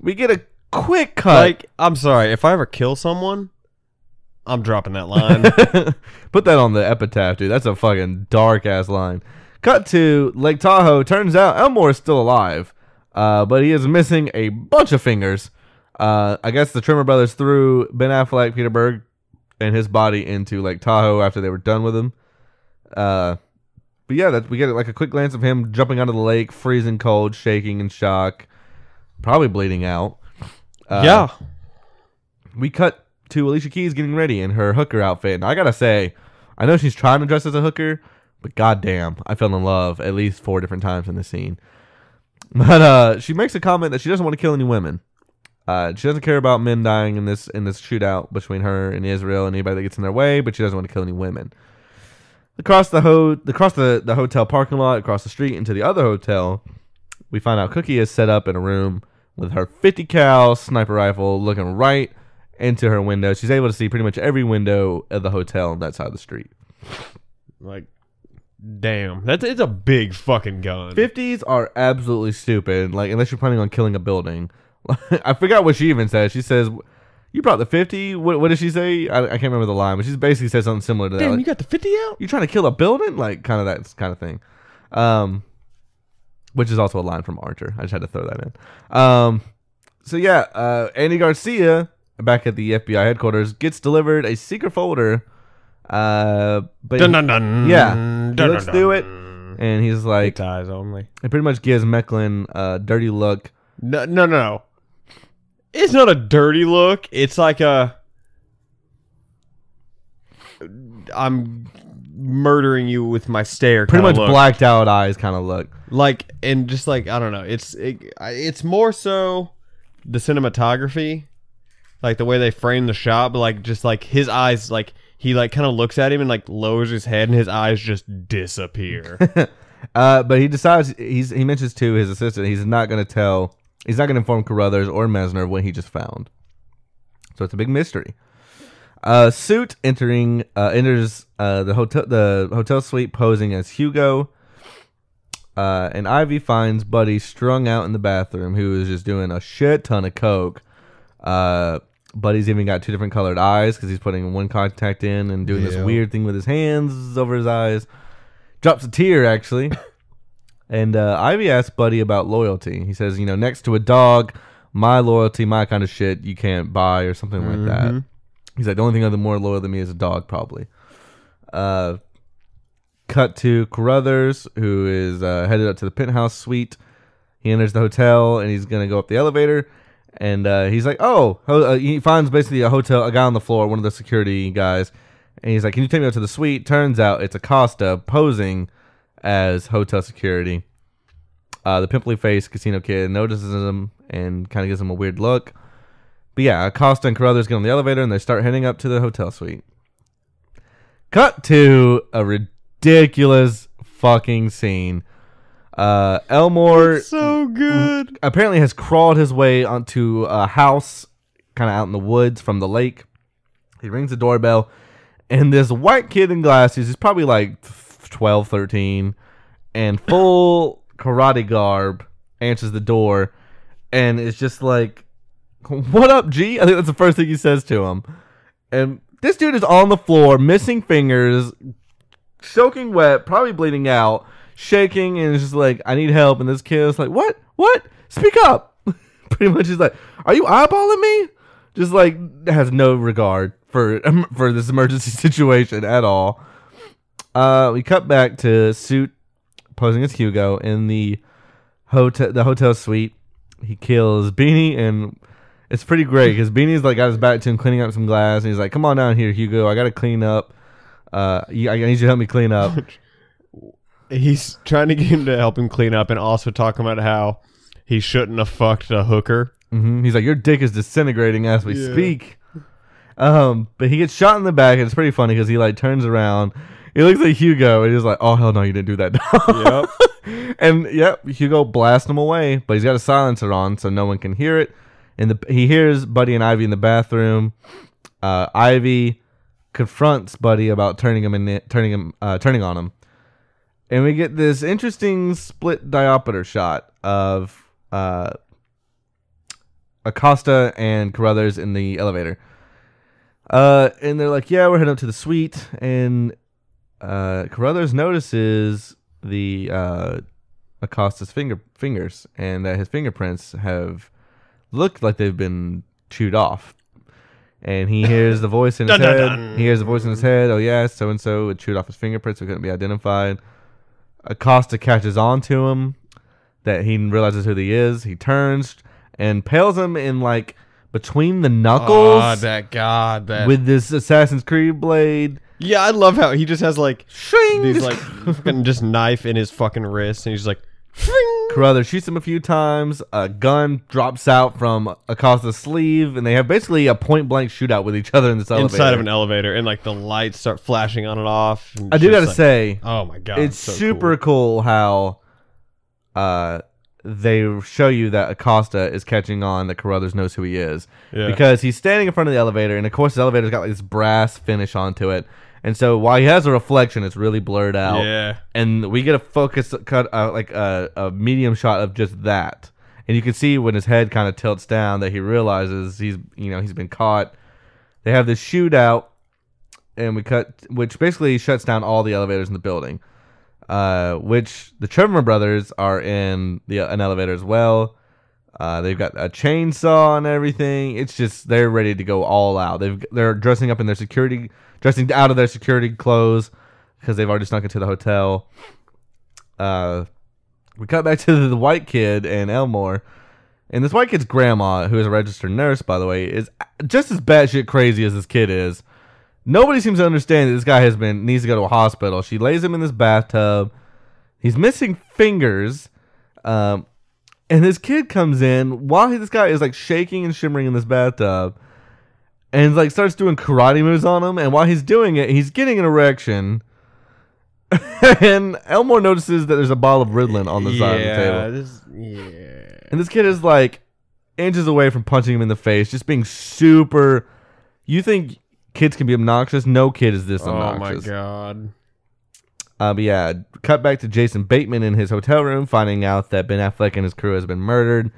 we get a quick cut. Like, I'm sorry, if I ever kill someone, I'm dropping that line. Put that on the epitaph, dude. That's a fucking dark ass line. Cut to Lake Tahoe. Turns out Elmore is still alive, uh, but he is missing a bunch of fingers. Uh, I guess the Tremor brothers threw Ben Affleck, Peter Berg, and his body into Lake Tahoe after they were done with him. Uh, but yeah, that we get like a quick glance of him jumping out of the lake, freezing cold, shaking in shock, probably bleeding out. Uh, yeah. we cut to Alicia Keys getting ready in her hooker outfit, and I gotta say, I know she's trying to dress as a hooker, but goddamn, I fell in love at least four different times in this scene. But uh, she makes a comment that she doesn't want to kill any women. Uh, she doesn't care about men dying in this in this shootout between her and Israel and anybody that gets in their way, but she doesn't want to kill any women. Across the ho- across the, the hotel parking lot, across the street into the other hotel, we find out Cookie is set up in a room with her 50 cal sniper rifle looking right into her window. She's able to see pretty much every window of the hotel on that side of the street. Like, damn, that's it's a big fucking gun. 50s are absolutely stupid. Like unless you're planning on killing a building. I forgot what she even said. She says, "You brought the 50." What, what did she say? I, I can't remember the line, but she basically said something similar to that. Damn, Like, you got the fifty out? you trying to kill a building? Like kind of that kind of thing. Um, which is also a line from Archer. I just had to throw that in. Um, so yeah, uh, Andy Garcia back at the FBI headquarters gets delivered a secret folder. Uh, but Dun dun dun. yeah, Dun, he looks dun, through it, and he's like, Eight eyes only. it pretty much gives Mecklin a dirty look. No, no, no. It's not a dirty look. It's like a. I'm murdering you with my stare. Pretty much look. blacked out eyes kind of look. like and just like I don't know. It's it, it's more so the cinematography, like the way they frame the shot, but like just like his eyes, like he like kind of looks at him and like lowers his head, and his eyes just disappear. Uh, but he decides he's he mentions to his assistant he's not going to tell he's not going to inform Carruthers or Messner what he just found. So it's a big mystery. Uh, suit entering uh, enters uh, the hotel the hotel suite posing as Hugo. Uh, and Ivy finds Buddy strung out in the bathroom, who is just doing a shit ton of coke. Uh, Buddy's even got two different colored eyes because he's putting one contact in and doing this Yeah. weird thing with his hands over his eyes. Drops a tear actually. and uh, Ivy asks Buddy about loyalty. He says, you know, next to a dog, my loyalty, my kind of shit, you can't buy or something like that. He's like, the only thing other more loyal than me is a dog, probably. Uh, cut to Carruthers, who is uh, headed up to the penthouse suite. He enters the hotel and he's gonna go up the elevator, and uh, he's like, "Oh!" ho- uh, he finds basically a hotel, a guy on the floor, one of the security guys, and he's like, "Can you take me up to the suite?" Turns out it's Acosta posing as hotel security. Uh, the pimply faced casino kid notices him and kind of gives him a weird look. But yeah, Acosta and Carruthers get on the elevator and they start heading up to the hotel suite. Cut to a ridiculous fucking scene. Uh, Elmore so good. apparently has crawled his way onto a house kind of out in the woods from the lake. He rings the doorbell, and this white kid in glasses, he's probably like 12, 13, and full karate garb answers the door, and it's just like, What up, G? I think that's the first thing he says to him. And this dude is on the floor, missing fingers, soaking wet, probably bleeding out, shaking, and it's just like, I need help. And this kid is like, What? What? Speak up. Pretty much he's like, Are you eyeballing me? Just like has no regard for for this emergency situation at all. Uh, we cut back to suit posing as Hugo in the hotel the hotel suite. He kills Beanie and it's pretty great because Beanie's like got his back to him cleaning up some glass and he's like, "Come on down here, Hugo. I gotta clean up. Uh, you- I need you to help me clean up." He's trying to get him to help him clean up, and also talking about how he shouldn't have fucked a hooker. hmm He's like, "Your dick is disintegrating as we Yeah. speak." Um, but he gets shot in the back. And it's pretty funny because he like turns around. He looks at Hugo and he's like, "Oh hell no, you didn't do that." Yep. and yep, Hugo blasts him away, but he's got a silencer on so no one can hear it. And the he hears Buddy and Ivy in the bathroom. Uh, Ivy confronts Buddy about turning him in, turning him, uh, turning on him, and we get this interesting split diopter shot of uh, Acosta and Carruthers in the elevator. Uh, and they're like, "Yeah, we're heading up to the suite," and uh, Carruthers notices the uh, Acosta's finger fingers, and that his fingerprints have looked like they've been chewed off. And he hears the voice in his Dun, dun, head. dun. He hears the voice in his head. Oh yeah, so and so it chewed off his fingerprints, so couldn't be identified. Acosta catches on to him that he realizes who he is. He turns and pales him in like between the knuckles Oh, that god that with this Assassin's Creed blade. Yeah, I love how he just has like Shing! these like fucking just knife in his fucking wrist and he's just like Carruthers shoots him a few times. A gun drops out from Acosta's sleeve, and they have basically a point blank shootout with each other in this elevator. inside of an elevator and like the lights start flashing on and off. and I do gotta like- say, oh my god, it's so super cool. how uh they show you that Acosta is catching on that Carruthers knows who he is Yeah. because he's standing in front of the elevator, and of course the elevator's got like this brass finish onto it, and so while he has a reflection, it's really blurred out. Yeah. and we get a focus cut, uh, like a, a medium shot of just that, and you can see when his head kind of tilts down that he realizes he's you know he's been caught. They have this shootout, and we cut, which basically shuts down all the elevators in the building. Uh, which the Tremor brothers are in the an elevator as well. Uh, they've got a chainsaw and everything. It's just they're ready to go all out. They've they're dressing up in their security, dressing out of their security clothes because they've already snuck into the hotel. Uh, we cut back to the white kid and Elmore, and this white kid's grandma, who is a registered nurse, by the way, is just as batshit crazy as this kid is. Nobody seems to understand that this guy has been needs to go to a hospital. She lays him in this bathtub. He's missing fingers. Um, and this kid comes in while he, this guy is like shaking and shimmering in this bathtub, and like starts doing karate moves on him. And while he's doing it, he's getting an erection. and Elmore notices that there's a bottle of Ritalin on the side of the table. this- yeah. And this kid is like inches away from punching him in the face, just being super. You think kids can be obnoxious? No kid is this obnoxious. Oh my god. Uh, but yeah, cut back to Jason Bateman in his hotel room, finding out that Ben Affleck and his crew has been murdered.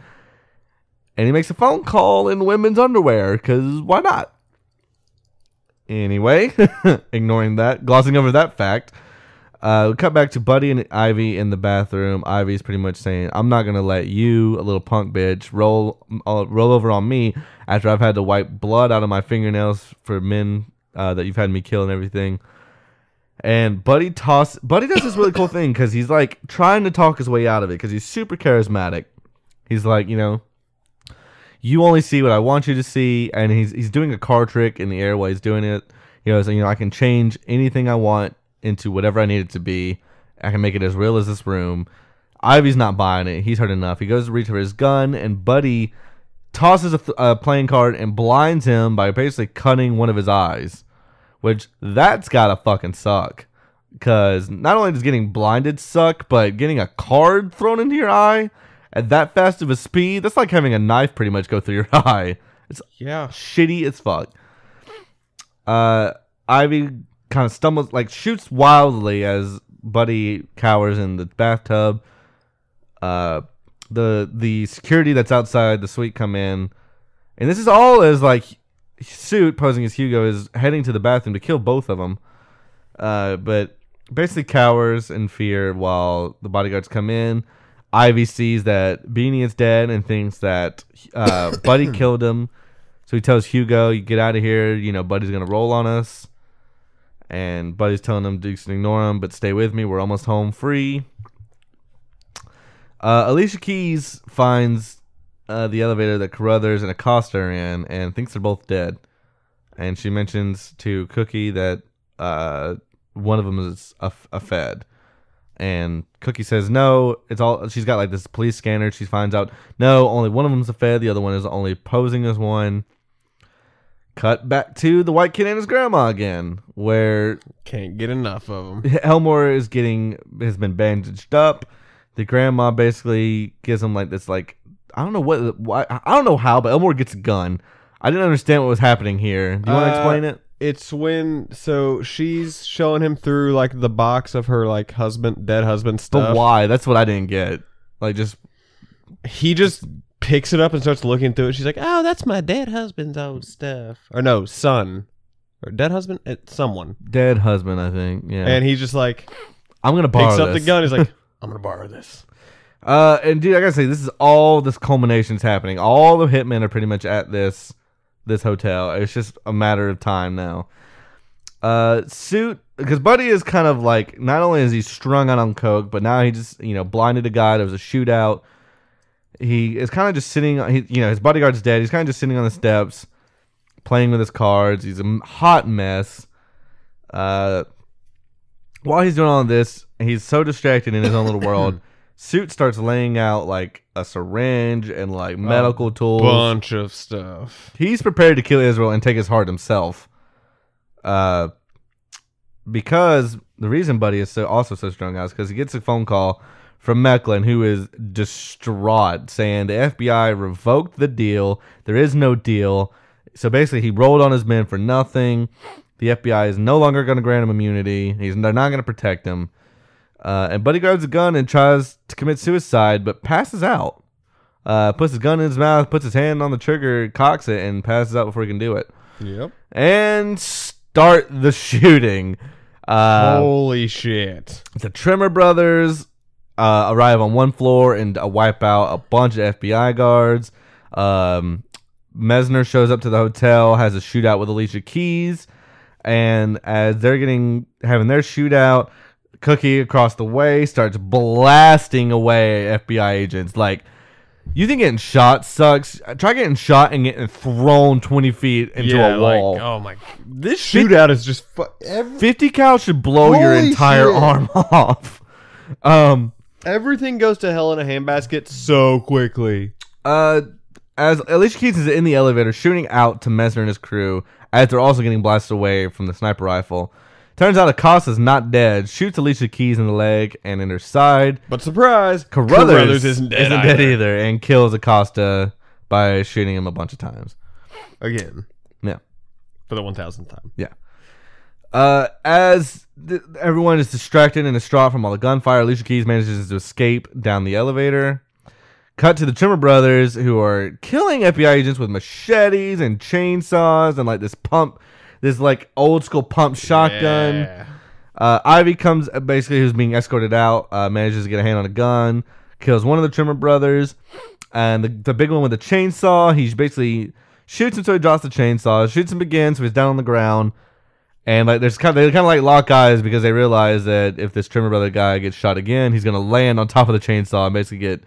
And he makes a phone call in women's underwear, because why not? Anyway, ignoring that, glossing over that fact, uh, we cut back to Buddy and Ivy in the bathroom. Ivy's pretty much saying, "I'm not gonna let you, a little punk bitch, roll uh, roll over on me after I've had to wipe blood out of my fingernails for men uh, that you've had me kill and everything." And Buddy toss Buddy does this really cool thing because he's like trying to talk his way out of it because he's super charismatic. He's like, you know, you only see what I want you to see, and he's he's doing a car trick in the air while he's doing it. You know, so you know I can change anything I want into whatever I need it to be. I can make it as real as this room. Ivy's not buying it. He's heard enough. He goes to reach for his gun, and Buddy tosses a, th- a playing card and blinds him by basically cutting one of his eyes. Which that's gotta fucking suck. Cause not only does getting blinded suck, but getting a card thrown into your eye at that fast of a speed, that's like having a knife pretty much go through your eye. It's Yeah. shitty as fuck. Uh, Ivy kind of stumbles, like shoots wildly as Buddy cowers in the bathtub. Uh, the the security that's outside the suite come in, and this is all as like suit posing as Hugo is heading to the bathroom to kill both of them. Uh, but basically cowers in fear while the bodyguards come in. Ivy sees that Beanie is dead and thinks that uh, Buddy killed him. So he tells Hugo, "You get out of here. You know, Buddy's gonna roll on us." And Buddy's telling him to ignore him, but stay with me. We're almost home free. Uh, Alicia Keys finds uh, the elevator that Carruthers and Acosta are in and thinks they're both dead. And she mentions to Cookie that uh, one of them is a, a Fed. And Cookie says no. It's all she's got like this police scanner. She finds out no, only one of them's a Fed. The other one is only posing as one. Cut back to the white kid and his grandma again, where Can't get enough of them. Elmore is getting has been bandaged up. The grandma basically gives him like this like I don't know what why I don't know how, but Elmore gets a gun. I didn't understand what was happening here. Do you want to Uh, explain it? It's when so she's showing him through like the box of her like husband, dead husband But stuff. why? That's what I didn't get. Like just He just picks it up and starts looking through it. She's like, "Oh, that's my dead husband's old stuff." Or no, son, or dead husband, it's someone. dead husband, I think. Yeah. And he's just like I'm gonna borrow picks up this. the gun. He's like, "I'm gonna borrow this." Uh, and dude, I gotta say, this is all this culmination's happening. All the hitmen are pretty much at this this hotel. It's just a matter of time now. Uh, suit because Buddy is kind of like not only is he strung out on coke, but now he just you know blinded a guy. There was a shootout. He is kind of just sitting. He, you know, his bodyguard's dead. He's kind of just sitting on the steps, playing with his cards. He's a hot mess. Uh, while he's doing all this, he's so distracted in his own little world. Suit starts laying out like a syringe and like medical tools. Bunch of stuff. He's prepared to kill Israel and take his heart himself. Uh, because the reason Buddy is so also so strung out is because he gets a phone call from Mecklin, who is distraught, saying the FBI revoked the deal. There is no deal. So basically, he rolled on his men for nothing. The FBI is no longer going to grant him immunity. He's they're not going to protect him. Uh, and Buddy grabs a gun and tries to commit suicide, but passes out. Uh, puts his gun in his mouth, puts his hand on the trigger, cocks it, and passes out before he can do it. Yep. And start the shooting. Uh, Holy shit. the Tremor brothers uh, arrive on one floor and uh, wipe out a bunch of FBI guards. Um, Messner shows up to the hotel, has a shootout with Alicia Keys, and as they're getting having their shootout, Cookie across the way starts blasting away FBI agents. Like, you think getting shot sucks? Try getting shot and getting thrown twenty feet into yeah, a wall. Like, oh my. This shootout is just. Fu- every, 50 cal should blow your entire shit. arm off. Um, everything goes to hell in a handbasket so quickly. uh, as Alicia Keys is in the elevator shooting out to Messner and his crew, as they're also getting blasted away from the sniper rifle. Turns out Acosta's not dead, shoots Alicia Keys in the leg and in her side. But surprise, Carruthers, Carruthers isn't dead either. either, and kills Acosta by shooting him a bunch of times. Again, Yeah. for the 1000th time. Yeah. Uh, as th- everyone is distracted and distraught from all the gunfire, Alicia Keys manages to escape down the elevator. Cut to the Tremor brothers who are killing FBI agents with machetes and chainsaws and like this pump, this like old school pump shotgun. Yeah. Uh, Ivy comes uh, basically who's being escorted out, uh, manages to get a hand on a gun, kills one of the Tremor brothers, and the, the big one with the chainsaw. He basically shoots him so he drops the chainsaw, shoots him again so he's down on the ground, and like there's kind of they kind of like lock eyes because they realize that if this Tremor brother guy gets shot again, he's gonna land on top of the chainsaw and basically get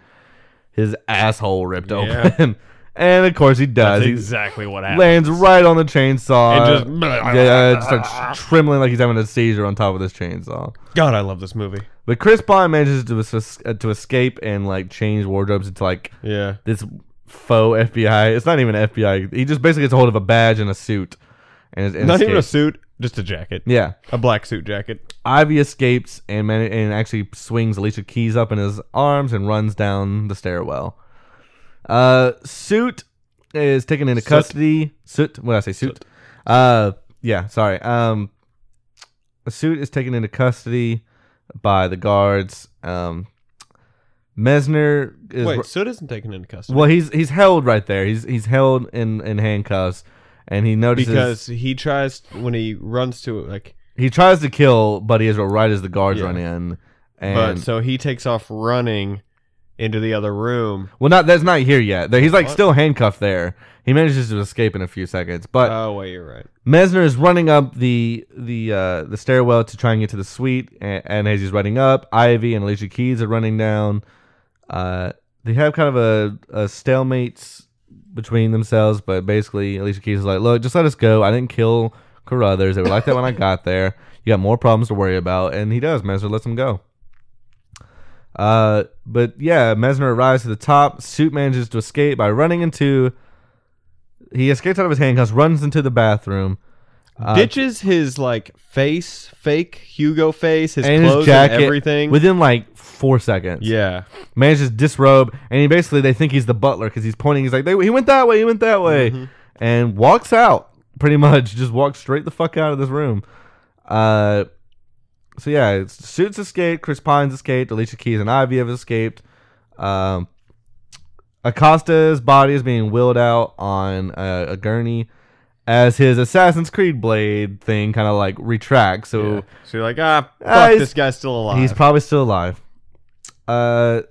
his asshole ripped Yeah. open. and of course he does. That's exactly what happens. lands right on the chainsaw. And just- yeah, it starts trembling like he's having a seizure on top of this chainsaw. God, I love this movie. But Chris Pine manages to to escape and like change wardrobes into like Yeah. this faux FBI. It's not even FBI. He just basically gets a hold of a badge and a suit, and, and Not even a suit, just a jacket. Yeah, A black suit jacket. Ivy escapes and man- and actually swings Alicia Keys up in his arms and runs down the stairwell. Uh, suit is taken into Soot. custody. Suit. What did I say? Suit. Uh, yeah. Sorry. Um, a suit is taken into custody by the guards. Um, Messner is Wait, Soot isn't taken into custody. well. He's he's held right there. He's he's held in in handcuffs, and he notices because he tries when he runs to like he tries to kill Buddy Israel right as the guards Yeah. run in. but And so he takes off running into the other room. well, not that's not here yet. He's like What? still handcuffed there. He manages to escape in a few seconds, but oh wait, you're right. Messner is running up the the uh, the stairwell to try and get to the suite, and, and as he's running up, Ivy and Alicia Keys are running down. Uh, they have kind of a, a stalemate between themselves, but basically Alicia Keys is like, "Look, just let us go. I didn't kill Carruthers. They were like that when I got there. You got more problems to worry about." And he does. Messner lets him go. Uh, but yeah, Messner arrives to the top. Suit manages to escape by running into. He escapes out of his handcuffs, runs into the bathroom. Uh, Ditches his like face, fake Hugo face, his and clothes, his jacket and everything. within like four seconds. yeah, manages to disrobe, and he basically they think he's the butler because he's pointing. He's like, they, he went that way, he went that way, Mm-hmm. and walks out. Pretty much, just walks straight the fuck out of this room. Uh, so yeah, it's, suits escaped, Chris Pines escaped, Alicia Keys and Ivy have escaped. Um, Acosta's body is being wheeled out on a, a gurney as his Assassin's Creed blade thing kind of like retracts. So. Yeah. so you're like, ah, fuck, Ah, this guy's still alive. He's probably still alive. Uh,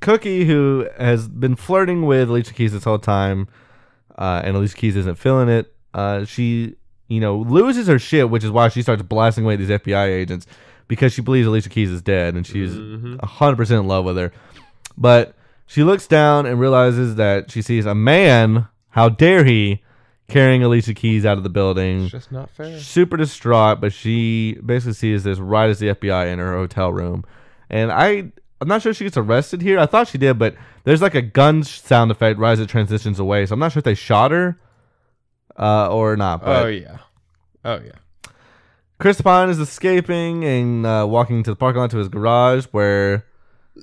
Cookie, who has been flirting with Alicia Keys this whole time, uh, and Alicia Keys isn't feeling it. Uh, she you know, loses her shit, which is why she starts blasting away these FBI agents because she believes Alicia Keys is dead and she's Mhm. 100% in love with her. But she looks down and realizes that she sees a man, how dare he, carrying Alicia Keys out of the building. It's just not fair. Super distraught, but she basically sees this right as the FBI in her hotel room. And I, I'm not sure she gets arrested here. I thought she did, but there's like a gun sound effect right as it transitions away. So I'm not sure if they shot her uh, or not. But Oh yeah. Oh yeah. Chris Pine is escaping and uh, walking to the parking lot to his garage where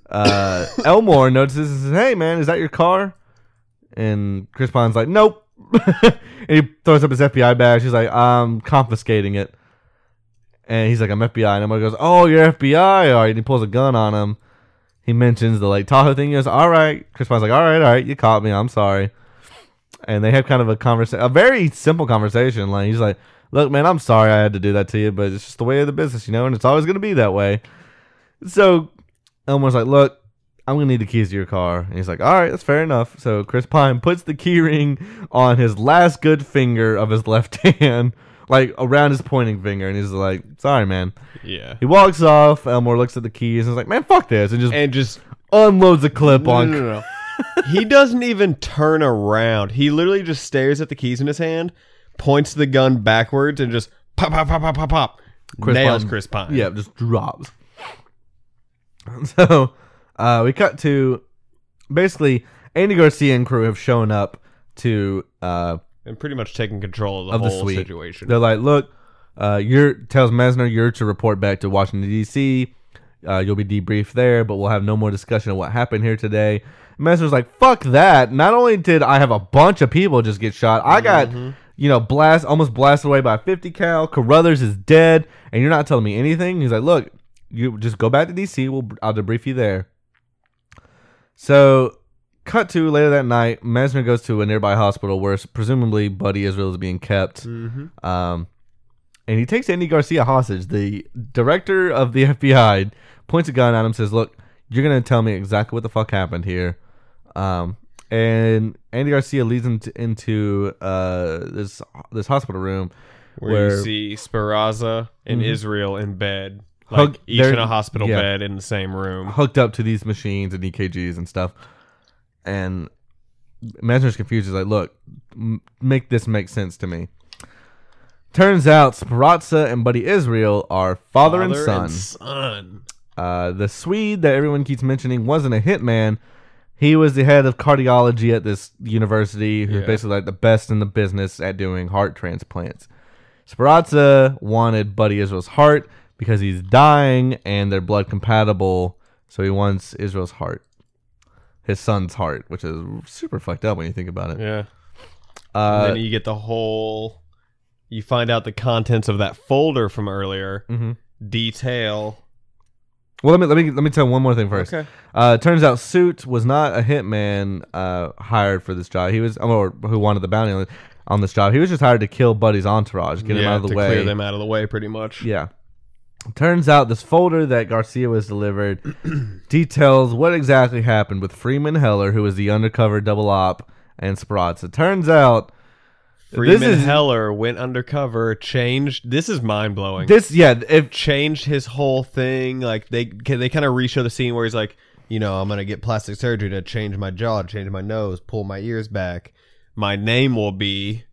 uh, Elmore notices and says, Hey, man, is that your car? And Chris Pine's like, Nope. and he throws up his FBI badge. He's like, I'm confiscating it. And he's like, I'm FBI. And Elmore goes, Oh, you're FBI. All right. And he pulls a gun on him. He mentions the like Tahoe thing. He goes, All right. Chris Pine's like, All right, all right. You caught me. I'm sorry. And they have kind of a conversation, a very simple conversation. Like, he's like, Look, man, I'm sorry I had to do that to you, but it's just the way of the business, you know, and it's always going to be that way. So Elmore's like, Look, I'm going to need the keys to your car. And he's like, All right, that's fair enough. So Chris Pine puts the key ring on his last good finger of his left hand, like around his pointing finger. And he's like, Sorry, man. Yeah. He walks off. Elmore looks at the keys and is like, Man, fuck this. And just And just unloads a clip No, on. no, no. he doesn't even turn around. He literally just stares at the keys in his hand, points the gun backwards, and just pop, pop, pop, pop, pop, pop. Chris nails Pine- Chris Pine. Yeah, just drops. So uh, we cut to basically Andy Garcia and crew have shown up to uh, and pretty much taken control of the of the whole suite. situation. They're like, look, uh, you're tells Messner you're to report back to Washington D.C. Uh, you'll be debriefed there, but we'll have no more discussion of what happened here today. Messner's like, fuck that. Not only did I have a bunch of people just get shot, I got you know blast almost blasted away by a 50 cal. Carruthers is dead, and you're not telling me anything. He's like, look, you just go back to D.C. We'll I'll debrief you there. So, cut to later that night, Messner goes to a nearby hospital where presumably Buddy Israel is being kept. Mhm. Um, and he takes Andy Garcia hostage. The director of the FBI points a gun at him, says, "Look, you're gonna tell me exactly what the fuck happened here." Um, and Andy Garcia leads him to, into uh, this this hospital room where, you see Sparazza and Mhm. Israel in bed, like Hug- each in a hospital yeah. bed in the same room. hooked up to these machines and EKGs and stuff. And Messner's confused. He's like, "Look, m- make this make sense to me." Turns out Sparazza and Buddy Israel are father, and son. son. Uh, the Swede that everyone keeps mentioning wasn't a hitman. He was the head of cardiology at this university, who's Yeah. basically like the best in the business at doing heart transplants. Sparazza wanted Buddy Israel's heart because he's dying and they're blood compatible, so he wants Israel's heart, his son's heart, which is super fucked up when you think about it. Yeah. Uh, and then you get the whole. You find out the contents of that folder from earlier. mhm. Detail. Well, let me let me let me tell one more thing first. Okay. Uh, turns out Suit was not a hitman uh, hired for this job. He was, or who wanted the bounty on, on this job. He was just hired to kill Buddy's entourage, get him out of the to way. clear them out of the way, pretty much. Yeah. Turns out this folder that Garcia was delivered details what exactly happened with Freeman Heller, who was the undercover double op, and Sparazza. Turns out Freeman this is Heller went undercover, changed. This is mind blowing. this. Yeah, it changed his whole thing. Like they they kind of reshow the scene where he's like, you know, I'm gonna get plastic surgery to change my jaw, change my nose, pull my ears back. My name will be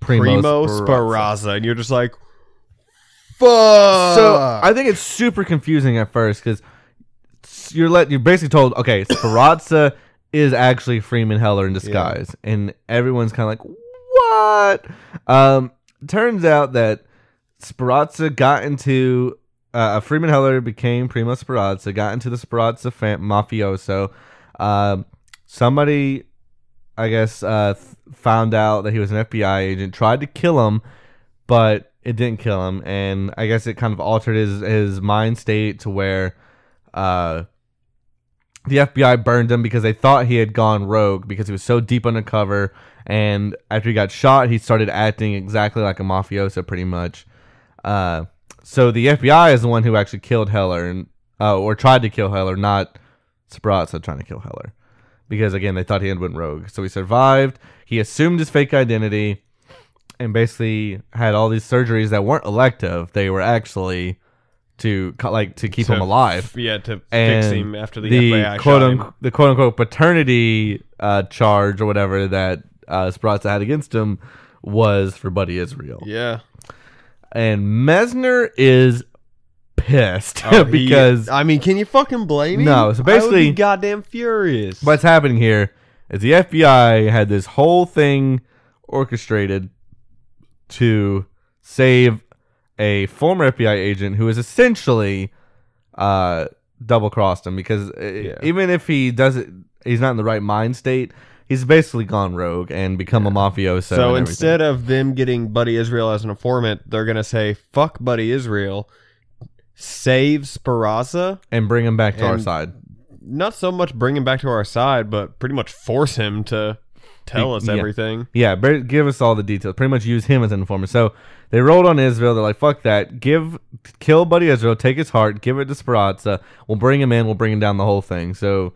Primo, Primo, Sparazza. Sparazza, and you're just like, fuck. So I think it's super confusing at first because you're let you're basically told okay, Sparazza is actually Freeman Heller in disguise, and everyone's kind of like, what? Um, turns out that Sparazza got into uh, Freeman Heller became Primo Sparazza, got into the Sparazza fam- mafioso. Um, somebody, I guess, uh, th- found out that he was an FBI agent, tried to kill him, but it didn't kill him, and I guess it kind of altered his his mind state to where, uh, the FBI burned him because they thought he had gone rogue because he was so deep undercover. And after he got shot, he started acting exactly like a mafioso, pretty much. Uh, so the FBI is the one who actually killed Heller, and uh, or tried to kill Heller, not Sparazza trying to kill Heller, because again they thought he had went rogue. So he survived. He assumed his fake identity, and basically had all these surgeries that weren't elective. They were actually to like to keep To him alive. yeah, to and fix him after the FBI quote shot him. the quote unquote paternity uh, charge or whatever that uh, Sparazza had against him was for Buddy Israel. Yeah. And Messner is pissed Oh, he- because I mean, can you fucking blame him? No, so I would be basically- goddamn furious. what's happening here is the FBI had this whole thing orchestrated to save a former FBI agent who is essentially uh, double crossed him because uh, even if he doesn't, he's not in the right mind state. He's basically gone rogue and become a mafioso. So everything. instead of them getting Buddy Israel as an informant, they're gonna say "fuck Buddy Israel," save Sparazza, and bring him back to our side. Not so much bring him back to our side, but pretty much force him to tell us Yeah. everything. Yeah, give us all the details. Pretty much use him as an informant. So they rolled on Israel. They're like, "Fuck that! Give, kill Buddy Israel. Take his heart. Give it to Speranza. We'll bring him in. We'll bring him down the whole thing." So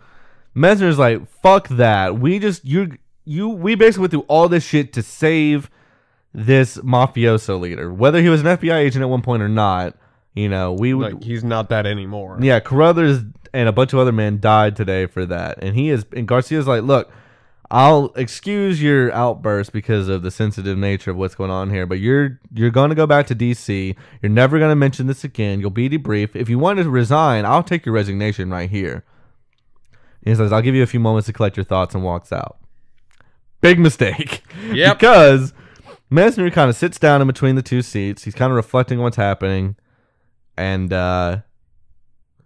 Messner's like, "Fuck that! We just you you we basically went through all this shit to save this mafioso leader, whether he was an FBI agent at one point or not. You know, we would Like he's not that anymore. yeah, Carruthers and a bunch of other men died today for that. And he is and Garcia's like, look, I'll excuse your outburst because of the sensitive nature of what's going on here, but you're you're gonna go back to DC. You're never gonna mention this again. You'll be debriefed. If you want to resign, I'll take your resignation right here. He says, I'll give you a few moments to collect your thoughts and walks out. Big mistake. Yep. because Messner kind of sits down in between the two seats. He's kind of reflecting on what's happening. And uh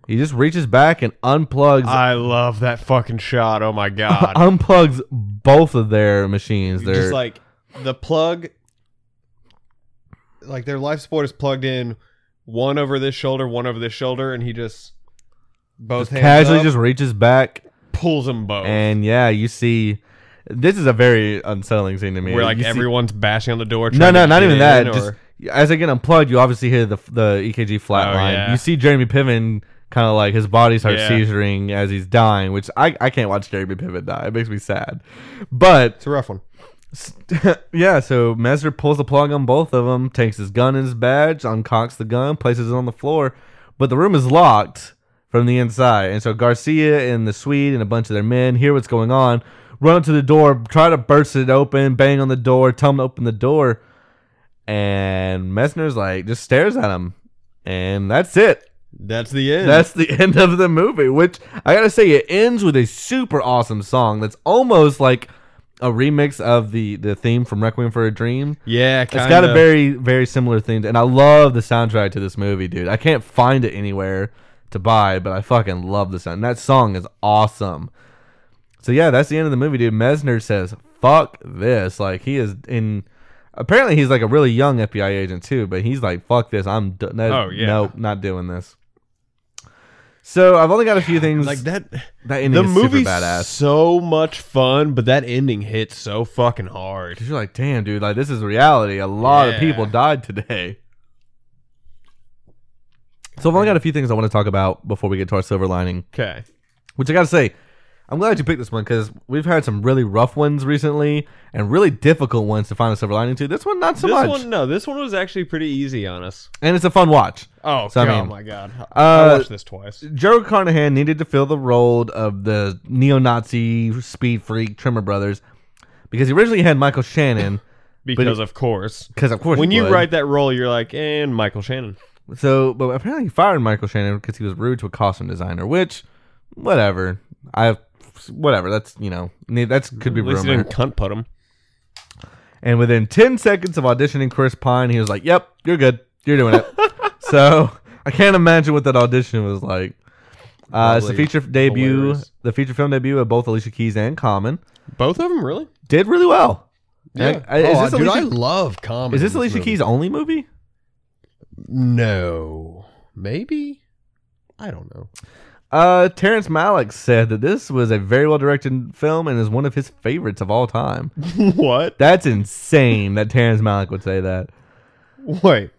he just reaches back and unplugs I love that fucking shot. Oh my god. unplugs both of their machines. They're just like the plug like their life support is plugged in one over this shoulder one over this shoulder and he just both just hands casually up, just reaches back pulls them both and yeah, you see this is a very unsettling scene to me. where like You see- everyone's bashing on the door No, trying no, to not get even in, that. or- Just as I get unplugged, you obviously hear the the EKG flatline. Oh, yeah. You see Jeremy Piven kind of like his body starts Yeah. seizuring as he's dying, which I I can't watch Jeremy Piven die. It makes me sad. But it's a rough one yeah, so Messner pulls the plug on both of them, takes his gun and his badge, uncocks the gun, places it on the floor, but the room is locked from the inside. And so Garcia and the Swede and a bunch of their men hear what's going on, run up to the door, try to burst it open, bang on the door, tell them to open the door. And Messner's like, just stares at him. And that's it. That's the end That's the end of the movie, which I gotta say, it ends with a super awesome song that's almost like a remix of the the theme from Requiem for a Dream. yeah It's got a very very similar theme, and I love the soundtrack to this movie, dude. I can't find it anywhere to buy, but I fucking love the sound. That song is awesome. So yeah, that's the end of the movie, dude. Messner says, "Fuck this!" Like he is in. Apparently, he's like a really young FBI agent too, but he's like, "Fuck this! I'm d- no, Oh, yeah. no, not doing this." So I've only got a few things like that That ending the is super badass. so much fun but that ending hits so fucking hard you're like, damn, dude, like this is reality. A lot of people died today. So I've only got a few things I want to talk about before we get to our silver lining. okay Which I gotta say, I'm glad you picked this one because we've had some really rough ones recently and really difficult ones to find a silver lining to. This one, not so this much, one no this one was actually pretty easy on us and it's a fun watch. oh So, I God, mean, oh my god I- I uh, watched this twice Joe Carnahan needed to fill the role of the neo-Nazi speed freak Tremor Brothers because he originally had Michael Shannon. because of course Because of course, when he you would. write that role you're like and Michael Shannon So, but apparently he fired Michael Shannon because he was rude to a costume designer. Which, whatever. I, whatever. That's you know, that's could be at least he rumor. didn't cunt put him And within ten seconds of auditioning Chris Pine, he was like, "Yep, you're good. You're doing it." so I can't imagine what that audition was like. Uh, it's the feature debut, hilarious. the feature film debut of both Alicia Keys and Common. both of them really Did really well. yeah Uh, is oh, this dude I Alicia- love comedy Is this Alicia. Keys' only movie? no maybe I don't know Uh, Terrence Malick said that this was a very well directed film and is one of his favorites of all time. what That's insane that Terrence Malick would say that. wait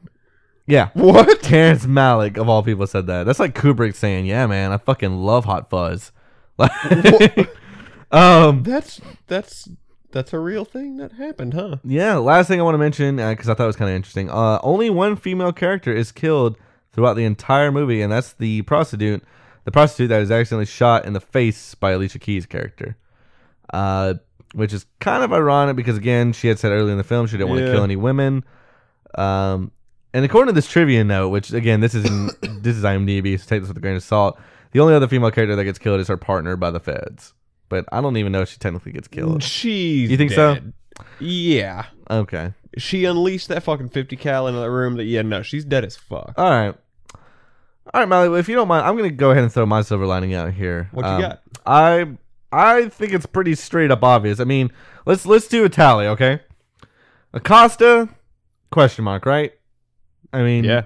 Yeah. what Terrence Malick, of all people, said that. That's like Kubrick saying, yeah, man, I fucking love Hot Fuzz. Like, um, that's that's That's a real thing that happened, huh? Yeah, last thing I want to mention because I thought it was kind of interesting. Uh, only one female character is killed throughout the entire movie, and that's the prostitute. The prostitute that is accidentally shot in the face by Alicia Keys' character, uh, which is kind of ironic because again, she had said earlier in the film she didn't want to Yeah. kill any women. Um, and according to this trivia note, which again this is in, this is IMDb, so take this with a grain of salt. The only other female character that gets killed is her partner by the feds, but I don't even know if she technically gets killed. She's You think so? dead. Yeah. Okay. She unleashed that fucking 50 cal into that room that, yeah, no, she's dead as fuck. All right. All right, Mallie. If you don't mind, I'm gonna go ahead and throw my silver lining out here. What you Um, got? I I think it's pretty straight up obvious. I mean, let's let's do a tally, okay? Acosta, question mark, right? I mean, Yeah.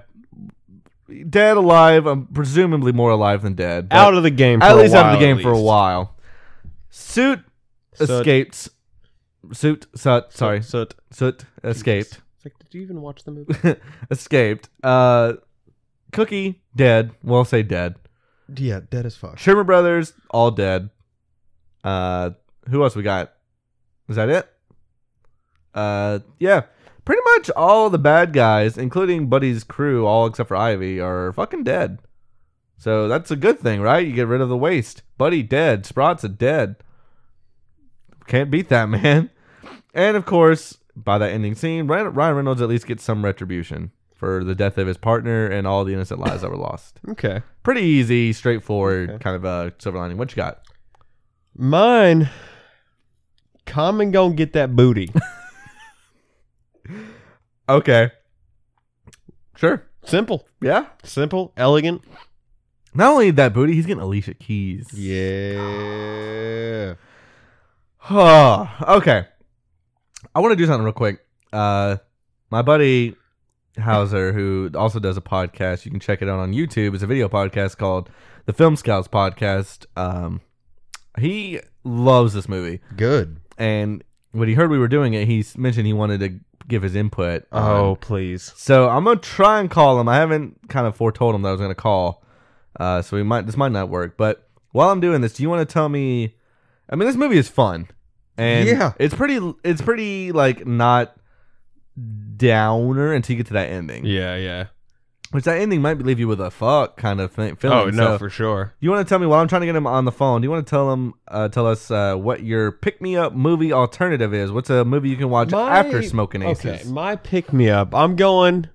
dead, alive, um, presumably more alive than dead. Out of the game for at least out of the game for a while. Suit Soot. escaped. Suit, Sut, sorry, Soot. Soot escaped. It's like, did you even watch the movie? escaped. Uh, Cookie dead. We'll say dead. yeah, dead as fuck. Sherman Brothers all dead. Uh, who else we got? Is that it? Uh, yeah, pretty much all the bad guys, including Buddy's crew, all except for Ivy, are fucking dead. So that's a good thing, right? You get rid of the waste. Buddy dead. Sparazza dead. Can't beat that, man. And of course, by that ending scene, Ryan Ryan Reynolds at least gets some retribution for the death of his partner and all the innocent lives that were lost. Okay. Pretty easy, straightforward, Okay. kind of a silver lining. What you got? Mine, come and go and get that booty. Okay. Sure. Simple. Yeah. Simple, elegant. Not only that booty, he's getting Alicia Keys. Yeah. Oh, okay. I want to do something real quick. Uh, my buddy Hauser, who also does a podcast, you can check it out on YouTube. It's a video podcast called the Film Scouts Podcast. Um, he loves this movie, Good. and when he heard we were doing it, he mentioned he wanted to give his input. Oh, please. So I'm gonna try and call him. I haven't kind of foretold him that I was gonna call, uh, so we might this might not work. But while I'm doing this, do you want to tell me? I mean, this movie is fun, and Yeah. it's pretty. It's pretty like not downer until you get to that ending. Yeah, yeah. Which that ending might leave you with a fuck kind of thing. Feeling. Oh, no, So, for sure. you want to tell me while I'm trying to get him on the phone? Do you want to tell him, uh, tell us uh, what your pick me up movie alternative is? What's a movie you can watch after Smokin' Aces? Okay, my pick me up. I'm going.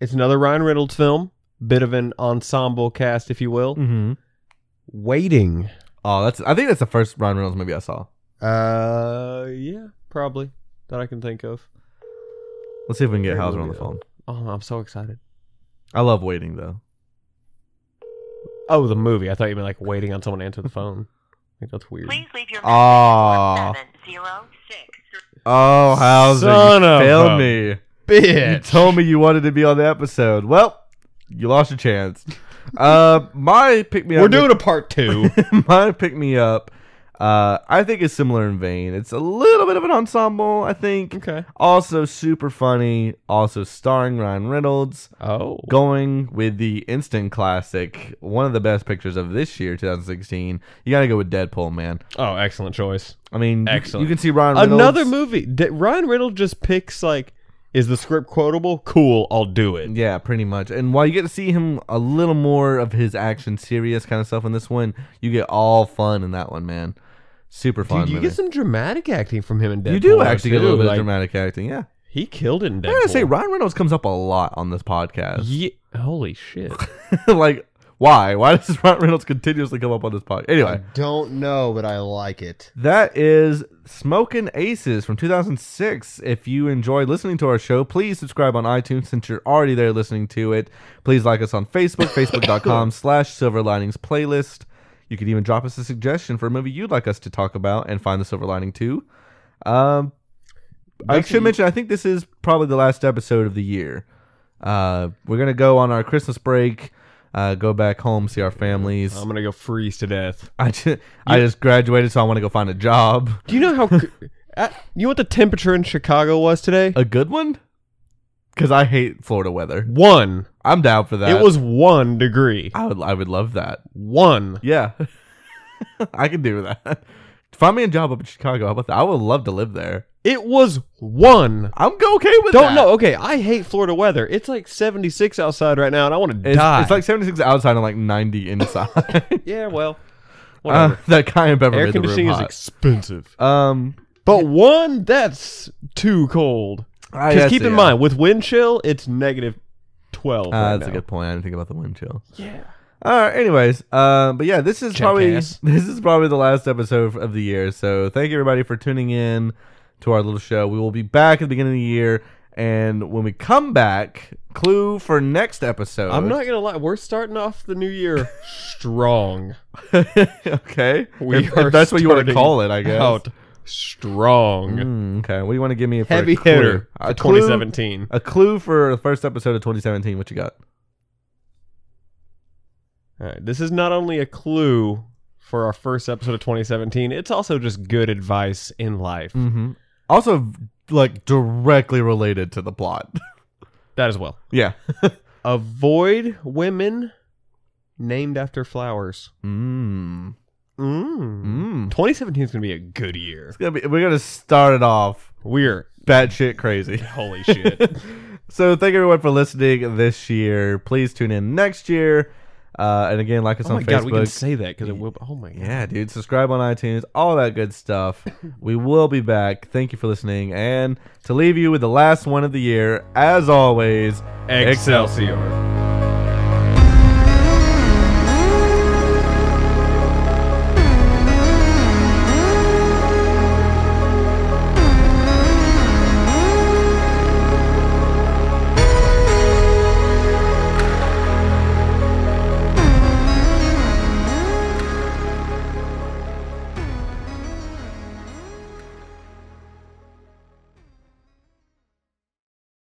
It's another Ryan Reynolds film. Bit of an ensemble cast, if you will. Mm-hmm. Waiting. Oh, that's. I think that's the first Ryan Reynolds movie I saw. Uh, yeah, probably that I can think of. Let's see if we can get Great Hauser on the phone. Oh, I'm so excited. I love waiting though. Oh, the movie. I thought you meant like waiting on someone to answer the phone. I think that's weird. Please leave your Oh, message for 706. oh, Hauser, Son you of failed a me. You told me you wanted to be on the episode. Well, you lost your chance. uh, my pick me up. We're doing a part two. my pick me up. Uh, I think is similar in vein. It's a little bit of an ensemble. I think. okay. Also super funny. Also starring Ryan Reynolds. Oh. Going with the instant classic, one of the best pictures of this year, 2016. You gotta go with Deadpool, man. Oh, excellent choice. I mean, Excellent. You can see Ryan Reynolds. Another movie. D- Ryan Reynolds just picks like, is the script quotable? Cool, I'll do it. Yeah, pretty much. And while you get to see him a little more of his action, serious kind of stuff in this one, you get all fun in that one, man. Super fun. Dude, you movie. get some dramatic acting from him in Deadpool. you do actually get a little too. bit Like, of dramatic acting, yeah. He killed it in Deadpool. I gotta say, Ryan Reynolds comes up a lot on this podcast. Ye- Holy shit. like, why? Why does Ryan Reynolds continuously come up on this podcast? Anyway, I Don't know, but I like it. that is Smokin' Aces from 2006. If you enjoy listening to our show, please subscribe on iTunes since you're already there listening to it. Please like us on Facebook, facebook.com slash Silver Linings Playlist. You could even drop us a suggestion for a movie you'd like us to talk about and find the Silver Lining too. Um, I should mention, I think this is probably the last episode of the year. Uh, we're gonna go on our Christmas break, uh, go back home, see our families. I'm gonna go freeze to death. I just, I just graduated, so I want to go find a job. Do you know how? uh, you know what the temperature in Chicago was today? A good one? Because I hate Florida weather. One. I'm down for that. It was one degree. I would. I would love that. One. Yeah, I could do that. Find me a job up in Chicago. How about that? I would love to live there. It was one. I'm okay with Don't that. know. Okay, I hate Florida weather. It's like 76 outside right now, and I want to It's, die. it's like 76 outside and like 90 inside. yeah, well, Uh, whatever. that kind of Air made the room conditioning is hot. expensive. Um, But one, that's too cold. I Because guess, keep in yeah. mind, with wind chill, it's negative 12. Uh, right that's a good point. I didn't think about the wind chill. Yeah. All right. Anyways, uh, but yeah, this is probably this is probably the last episode of the year. So thank you everybody for tuning in to our little show. We will be back at the beginning of the year, and when we come back, clue for next episode. I'm not gonna lie, we're starting off the new year strong. okay. We if, are if that's what you want to call it, I guess. Out strong. Mm, okay. What do you want to give me for Heavy a clue? hitter A for clue- 2017. A clue for the first episode of 2017. What you got? All right, this is not only a clue for our first episode of 2017, it's also just good advice in life. Mm-hmm. Also, like directly related to the plot. That as well. yeah. Avoid women named after flowers. mm. Mm. Mm. 2017 is going to be a good year. It's gonna be. We're gonna start it off We're batshit crazy. holy shit. so thank everyone for listening this year. Please tune in next year. Uh, and again, like us oh on my god, we can Facebook. say that because it will. Oh my god. yeah, dude. Subscribe on iTunes. All that good stuff. we will be back. Thank you for listening. And to leave you with the last one of the year, as always, Excelsior.